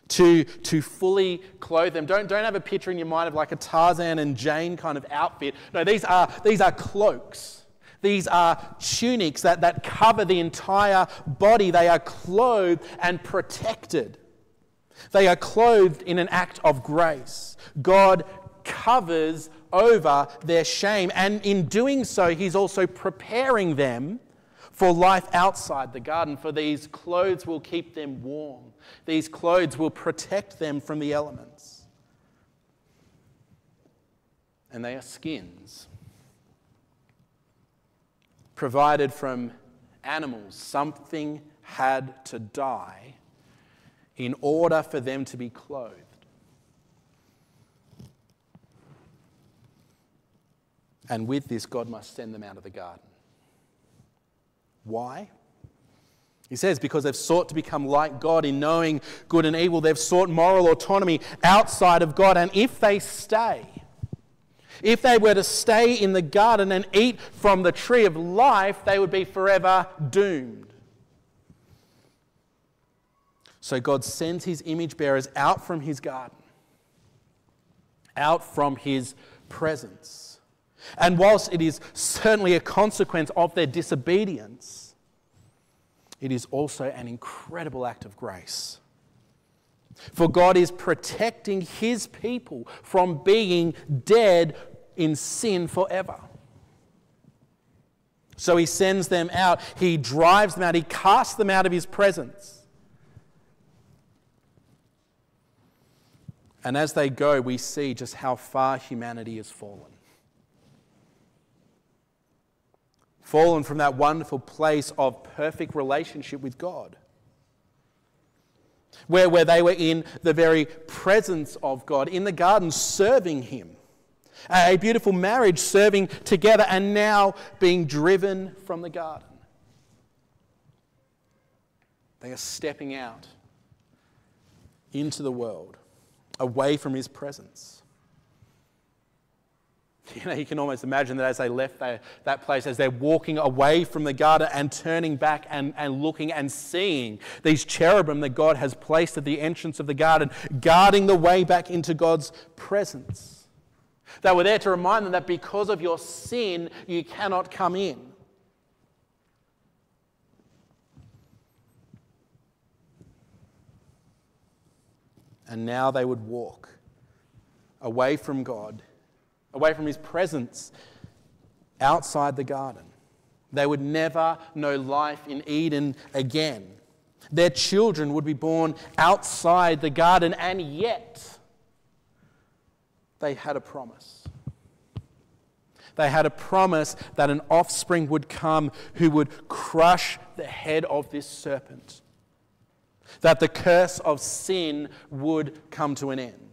to, to fully clothe them. Don't, don't have a picture in your mind of like a Tarzan and Jane kind of outfit. No, these are, these are cloaks. These are tunics that, that cover the entire body. They are clothed and protected. They are clothed in an act of grace. God covers over their shame. And in doing so, he's also preparing them for life outside the garden, for these clothes will keep them warm. These clothes will protect them from the elements. And they are skins provided from animals. Something had to die in order for them to be clothed. And with this, God must send them out of the garden. Why? He says, because they've sought to become like God in knowing good and evil. They've sought moral autonomy outside of God. And if they stay, if they were to stay in the garden and eat from the tree of life, they would be forever doomed. So God sends his image bearers out from his garden, out from his presence. And whilst it is certainly a consequence of their disobedience, it is also an incredible act of grace. For God is protecting his people from being dead in sin forever. So he sends them out, he drives them out, he casts them out of his presence. And as they go, we see just how far humanity has fallen. Fallen from that wonderful place of perfect relationship with God. Where, where they were in the very presence of God, in the garden, serving Him. A beautiful marriage, serving together, and now being driven from the garden. They are stepping out into the world away from his presence. You know, you can almost imagine that as they left that place, as they're walking away from the garden and turning back and, and looking and seeing these cherubim that God has placed at the entrance of the garden, guarding the way back into God's presence. They were there to remind them that because of your sin, you cannot come in. and now they would walk away from God, away from His presence, outside the garden. They would never know life in Eden again. Their children would be born outside the garden, and yet they had a promise. They had a promise that an offspring would come who would crush the head of this serpent that the curse of sin would come to an end.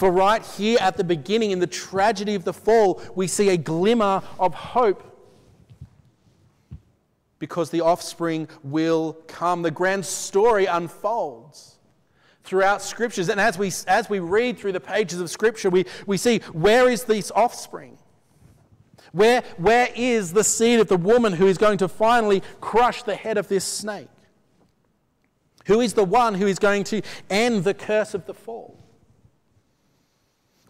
For right here at the beginning, in the tragedy of the fall, we see a glimmer of hope. Because the offspring will come. The grand story unfolds throughout scriptures. And as we, as we read through the pages of scripture, we, we see where is this offspring? Where, where is the seed of the woman who is going to finally crush the head of this snake? Who is the one who is going to end the curse of the fall?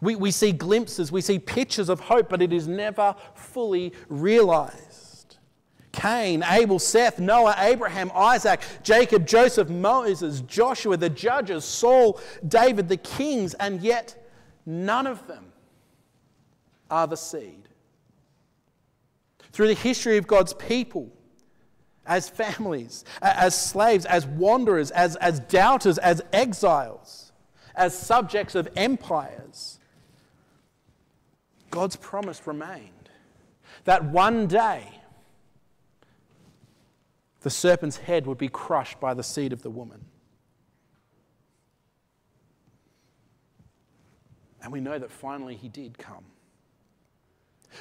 We, we see glimpses, we see pictures of hope, but it is never fully realized. Cain, Abel, Seth, Noah, Abraham, Isaac, Jacob, Joseph, Moses, Joshua, the judges, Saul, David, the kings, and yet none of them are the seed. Through the history of God's people, as families, as slaves, as wanderers, as, as doubters, as exiles, as subjects of empires. God's promise remained that one day the serpent's head would be crushed by the seed of the woman. And we know that finally he did come.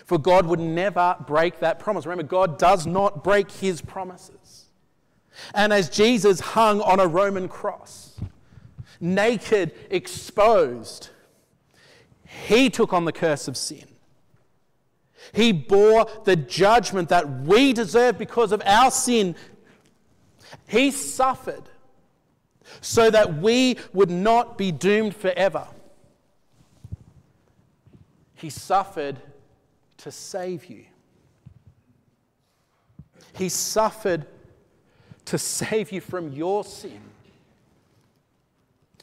For God would never break that promise. Remember, God does not break his promises. And as Jesus hung on a Roman cross, naked, exposed, he took on the curse of sin. He bore the judgment that we deserve because of our sin. He suffered so that we would not be doomed forever. He suffered to save you. He suffered to save you from your sin.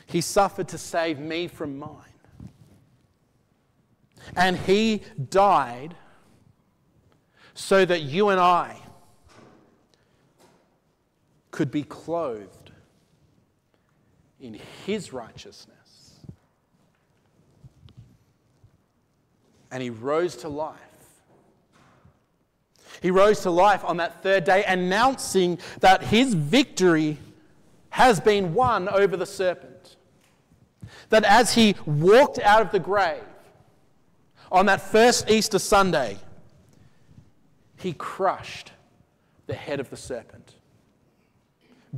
He suffered to save me from mine. And he died so that you and I could be clothed in his righteousness. And he rose to life. He rose to life on that third day, announcing that his victory has been won over the serpent. That as he walked out of the grave on that first Easter Sunday, he crushed the head of the serpent,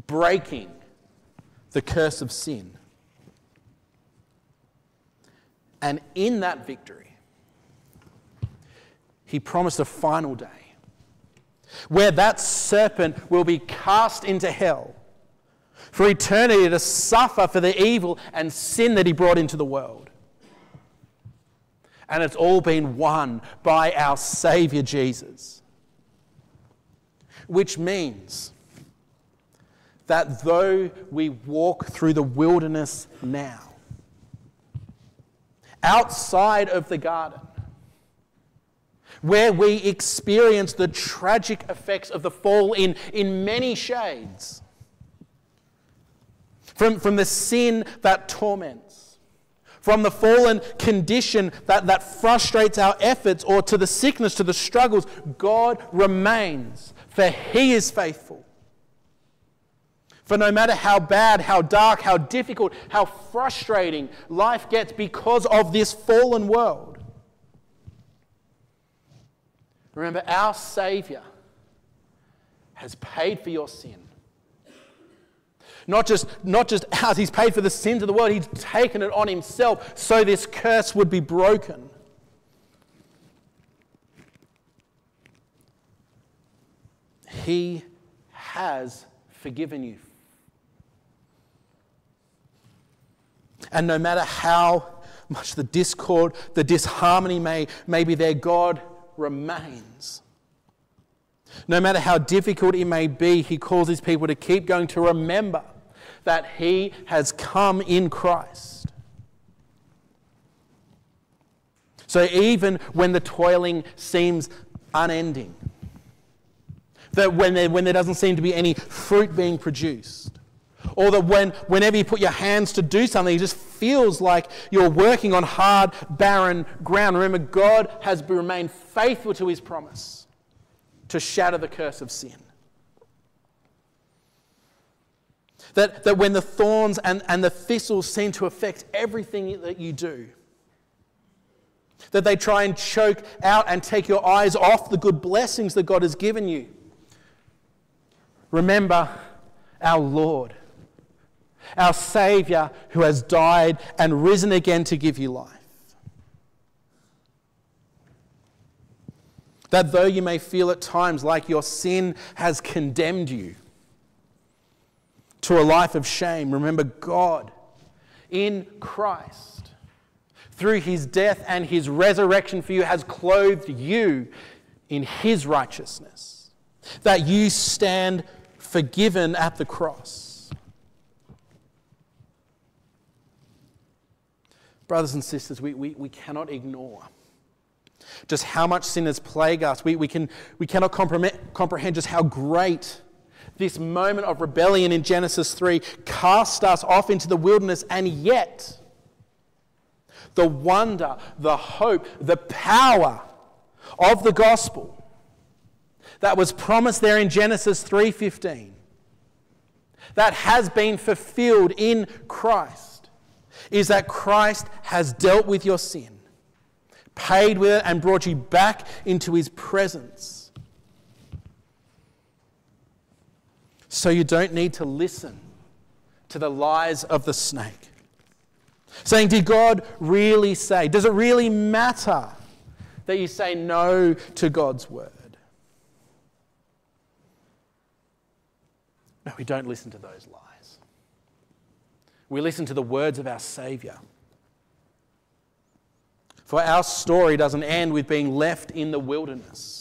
breaking the curse of sin. And in that victory, he promised a final day where that serpent will be cast into hell for eternity to suffer for the evil and sin that he brought into the world. And it's all been won by our Savior Jesus. Which means that though we walk through the wilderness now, outside of the garden, where we experience the tragic effects of the fall in, in many shades, from, from the sin that torments, from the fallen condition that, that frustrates our efforts, or to the sickness, to the struggles, God remains, for He is faithful. For no matter how bad, how dark, how difficult, how frustrating life gets because of this fallen world, remember our Savior has paid for your sin. Not just, not just ours, He's paid for the sins of the world, He's taken it on Himself so this curse would be broken. He has forgiven you. And no matter how much the discord, the disharmony may, may be there, God remains. No matter how difficult it may be, He calls His people to keep going, to remember that He has come in Christ. So even when the toiling seems unending, that when there, when there doesn't seem to be any fruit being produced, or that when, whenever you put your hands to do something, it just feels like you're working on hard, barren ground. Remember, God has remained faithful to his promise to shatter the curse of sin. That, that when the thorns and, and the thistles seem to affect everything that you do, that they try and choke out and take your eyes off the good blessings that God has given you. Remember our Lord, our Savior who has died and risen again to give you life. That though you may feel at times like your sin has condemned you to a life of shame, remember God in Christ, through his death and his resurrection for you, has clothed you in his righteousness. That you stand forgiven at the cross. Brothers and sisters, we, we, we cannot ignore just how much sin has plagued us. We, we, can, we cannot comprehend just how great this moment of rebellion in Genesis 3 cast us off into the wilderness, and yet the wonder, the hope, the power of the gospel that was promised there in Genesis 3:15 that has been fulfilled in Christ is that Christ has dealt with your sin paid with it, and brought you back into his presence. So you don't need to listen to the lies of the snake. Saying, Did God really say? Does it really matter that you say no to God's word? No, we don't listen to those lies. We listen to the words of our Savior. For our story doesn't end with being left in the wilderness,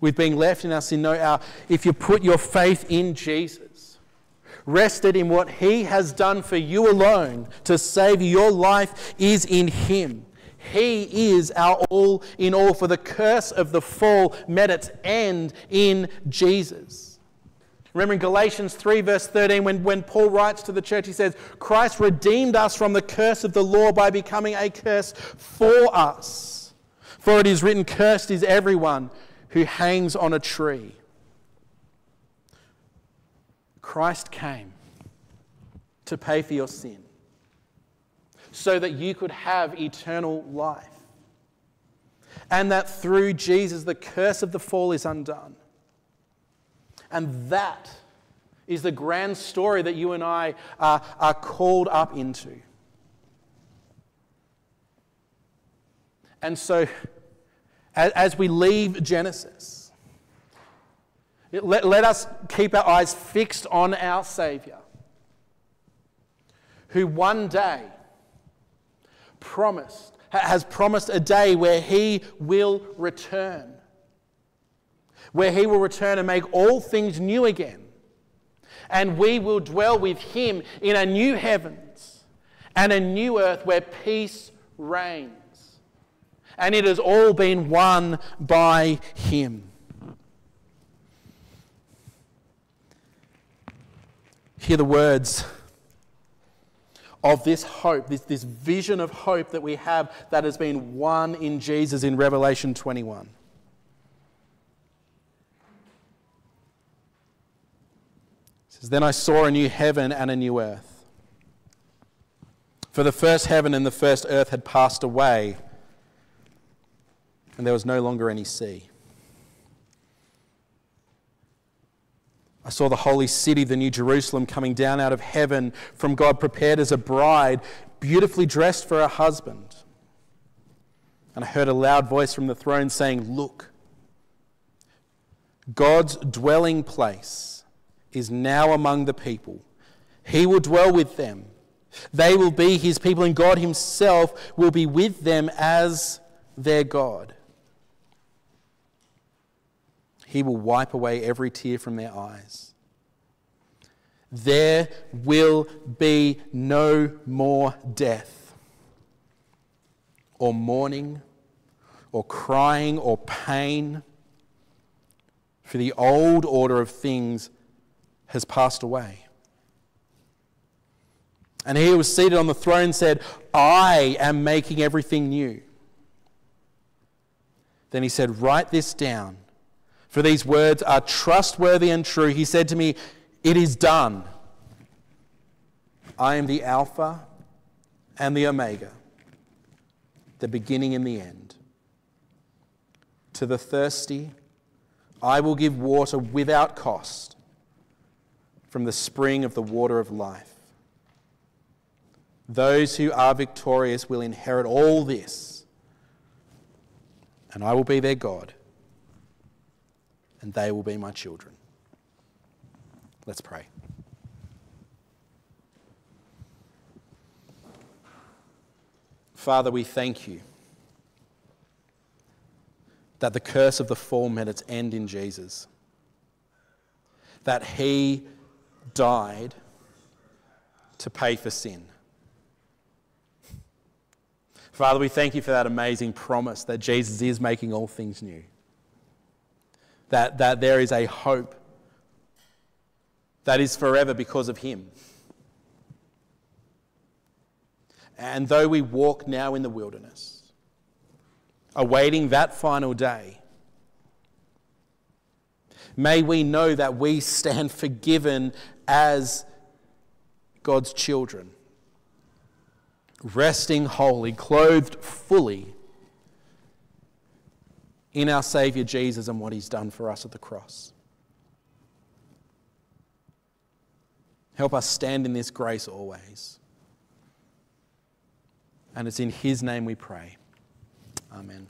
with being left in our sin. No, our, if you put your faith in Jesus, rested in what He has done for you alone to save you, your life is in Him. He is our all in all, for the curse of the fall met its end in Jesus. Remember in Galatians 3, verse 13, when, when Paul writes to the church, he says, Christ redeemed us from the curse of the law by becoming a curse for us. For it is written, Cursed is everyone who hangs on a tree. Christ came to pay for your sin so that you could have eternal life. And that through Jesus, the curse of the fall is undone. And that is the grand story that you and I are, are called up into. And so, as, as we leave Genesis, let, let us keep our eyes fixed on our Saviour, who one day promised, has promised a day where he will return. Where he will return and make all things new again. And we will dwell with him in a new heavens and a new earth where peace reigns. And it has all been won by him. Hear the words of this hope, this, this vision of hope that we have that has been won in Jesus in Revelation 21. Says, Then I saw a new heaven and a new earth. For the first heaven and the first earth had passed away, and there was no longer any sea. I saw the holy city, the new Jerusalem, coming down out of heaven from God, prepared as a bride, beautifully dressed for her husband. And I heard a loud voice from the throne saying, Look, God's dwelling place is now among the people. He will dwell with them. They will be his people, and God himself will be with them as their God. He will wipe away every tear from their eyes. There will be no more death, or mourning, or crying, or pain, for the old order of things has passed away. And he who was seated on the throne said, I am making everything new. Then he said, Write this down for these words are trustworthy and true. He said to me, It is done. I am the Alpha and the Omega, the beginning and the end. To the thirsty, I will give water without cost from the spring of the water of life. Those who are victorious will inherit all this, and I will be their God and they will be my children. Let's pray. Father, we thank you that the curse of the fall met its end in Jesus, that he died to pay for sin. Father, we thank you for that amazing promise that Jesus is making all things new that, that there is a hope that is forever because of Him. And though we walk now in the wilderness, awaiting that final day, may we know that we stand forgiven as God's children, resting wholly, clothed fully in our Savior Jesus and what He's done for us at the cross. Help us stand in this grace always. And it's in His name we pray. Amen.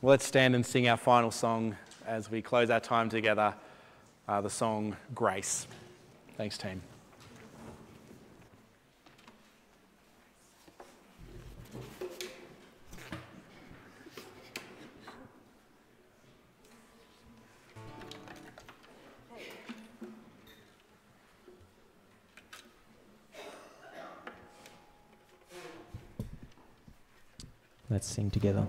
Well, let's stand and sing our final song as we close our time together uh, the song Grace. Thanks, team. Let's sing together.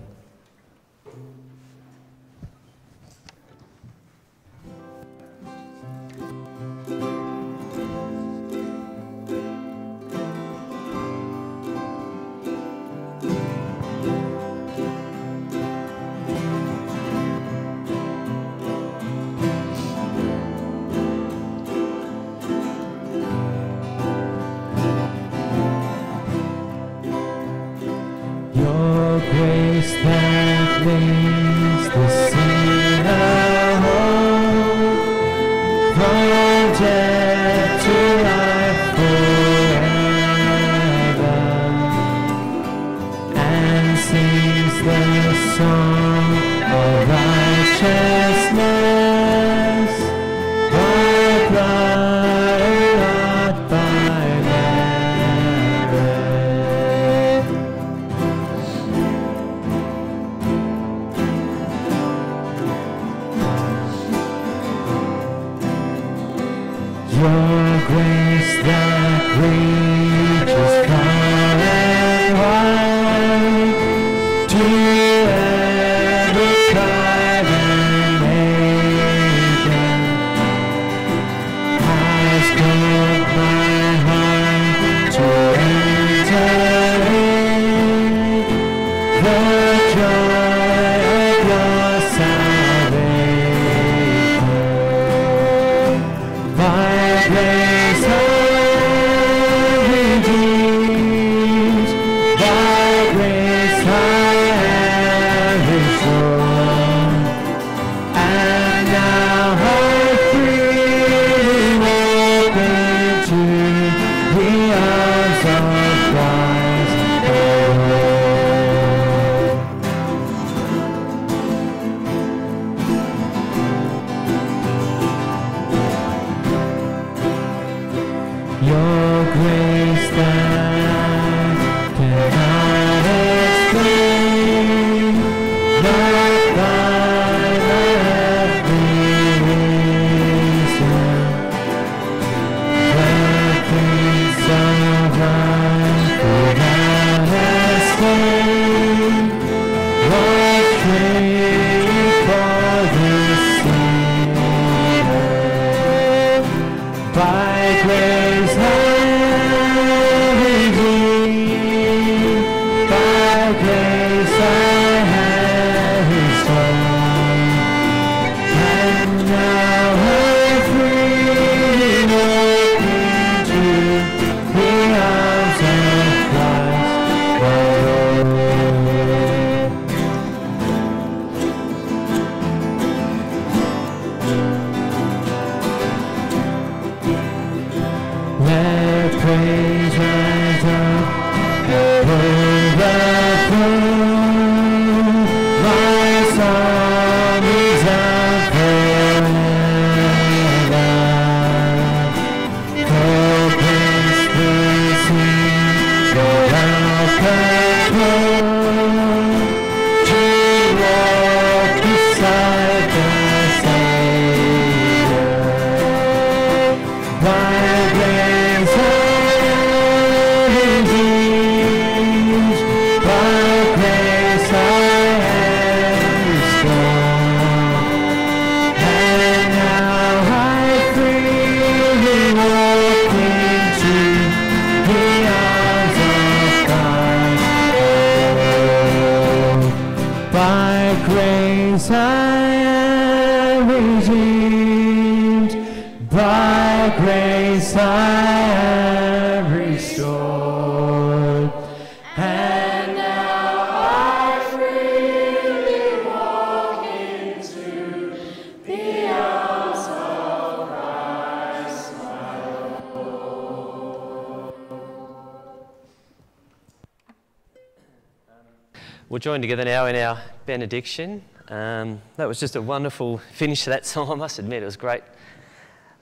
join together now in our benediction. Um, that was just a wonderful finish to that song, I must admit, it was great.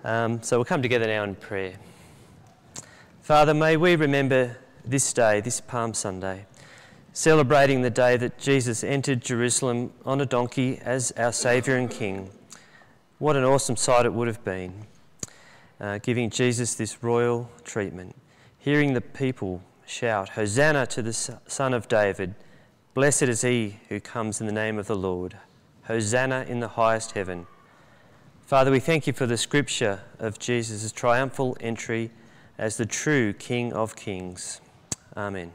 Um, so we'll come together now in prayer. Father, may we remember this day, this Palm Sunday, celebrating the day that Jesus entered Jerusalem on a donkey as our Saviour and King. What an awesome sight it would have been, uh, giving Jesus this royal treatment, hearing the people shout, Hosanna to the Son of David. Blessed is he who comes in the name of the Lord. Hosanna in the highest heaven. Father, we thank you for the scripture of Jesus' triumphal entry as the true King of Kings. Amen.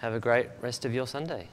Have a great rest of your Sunday.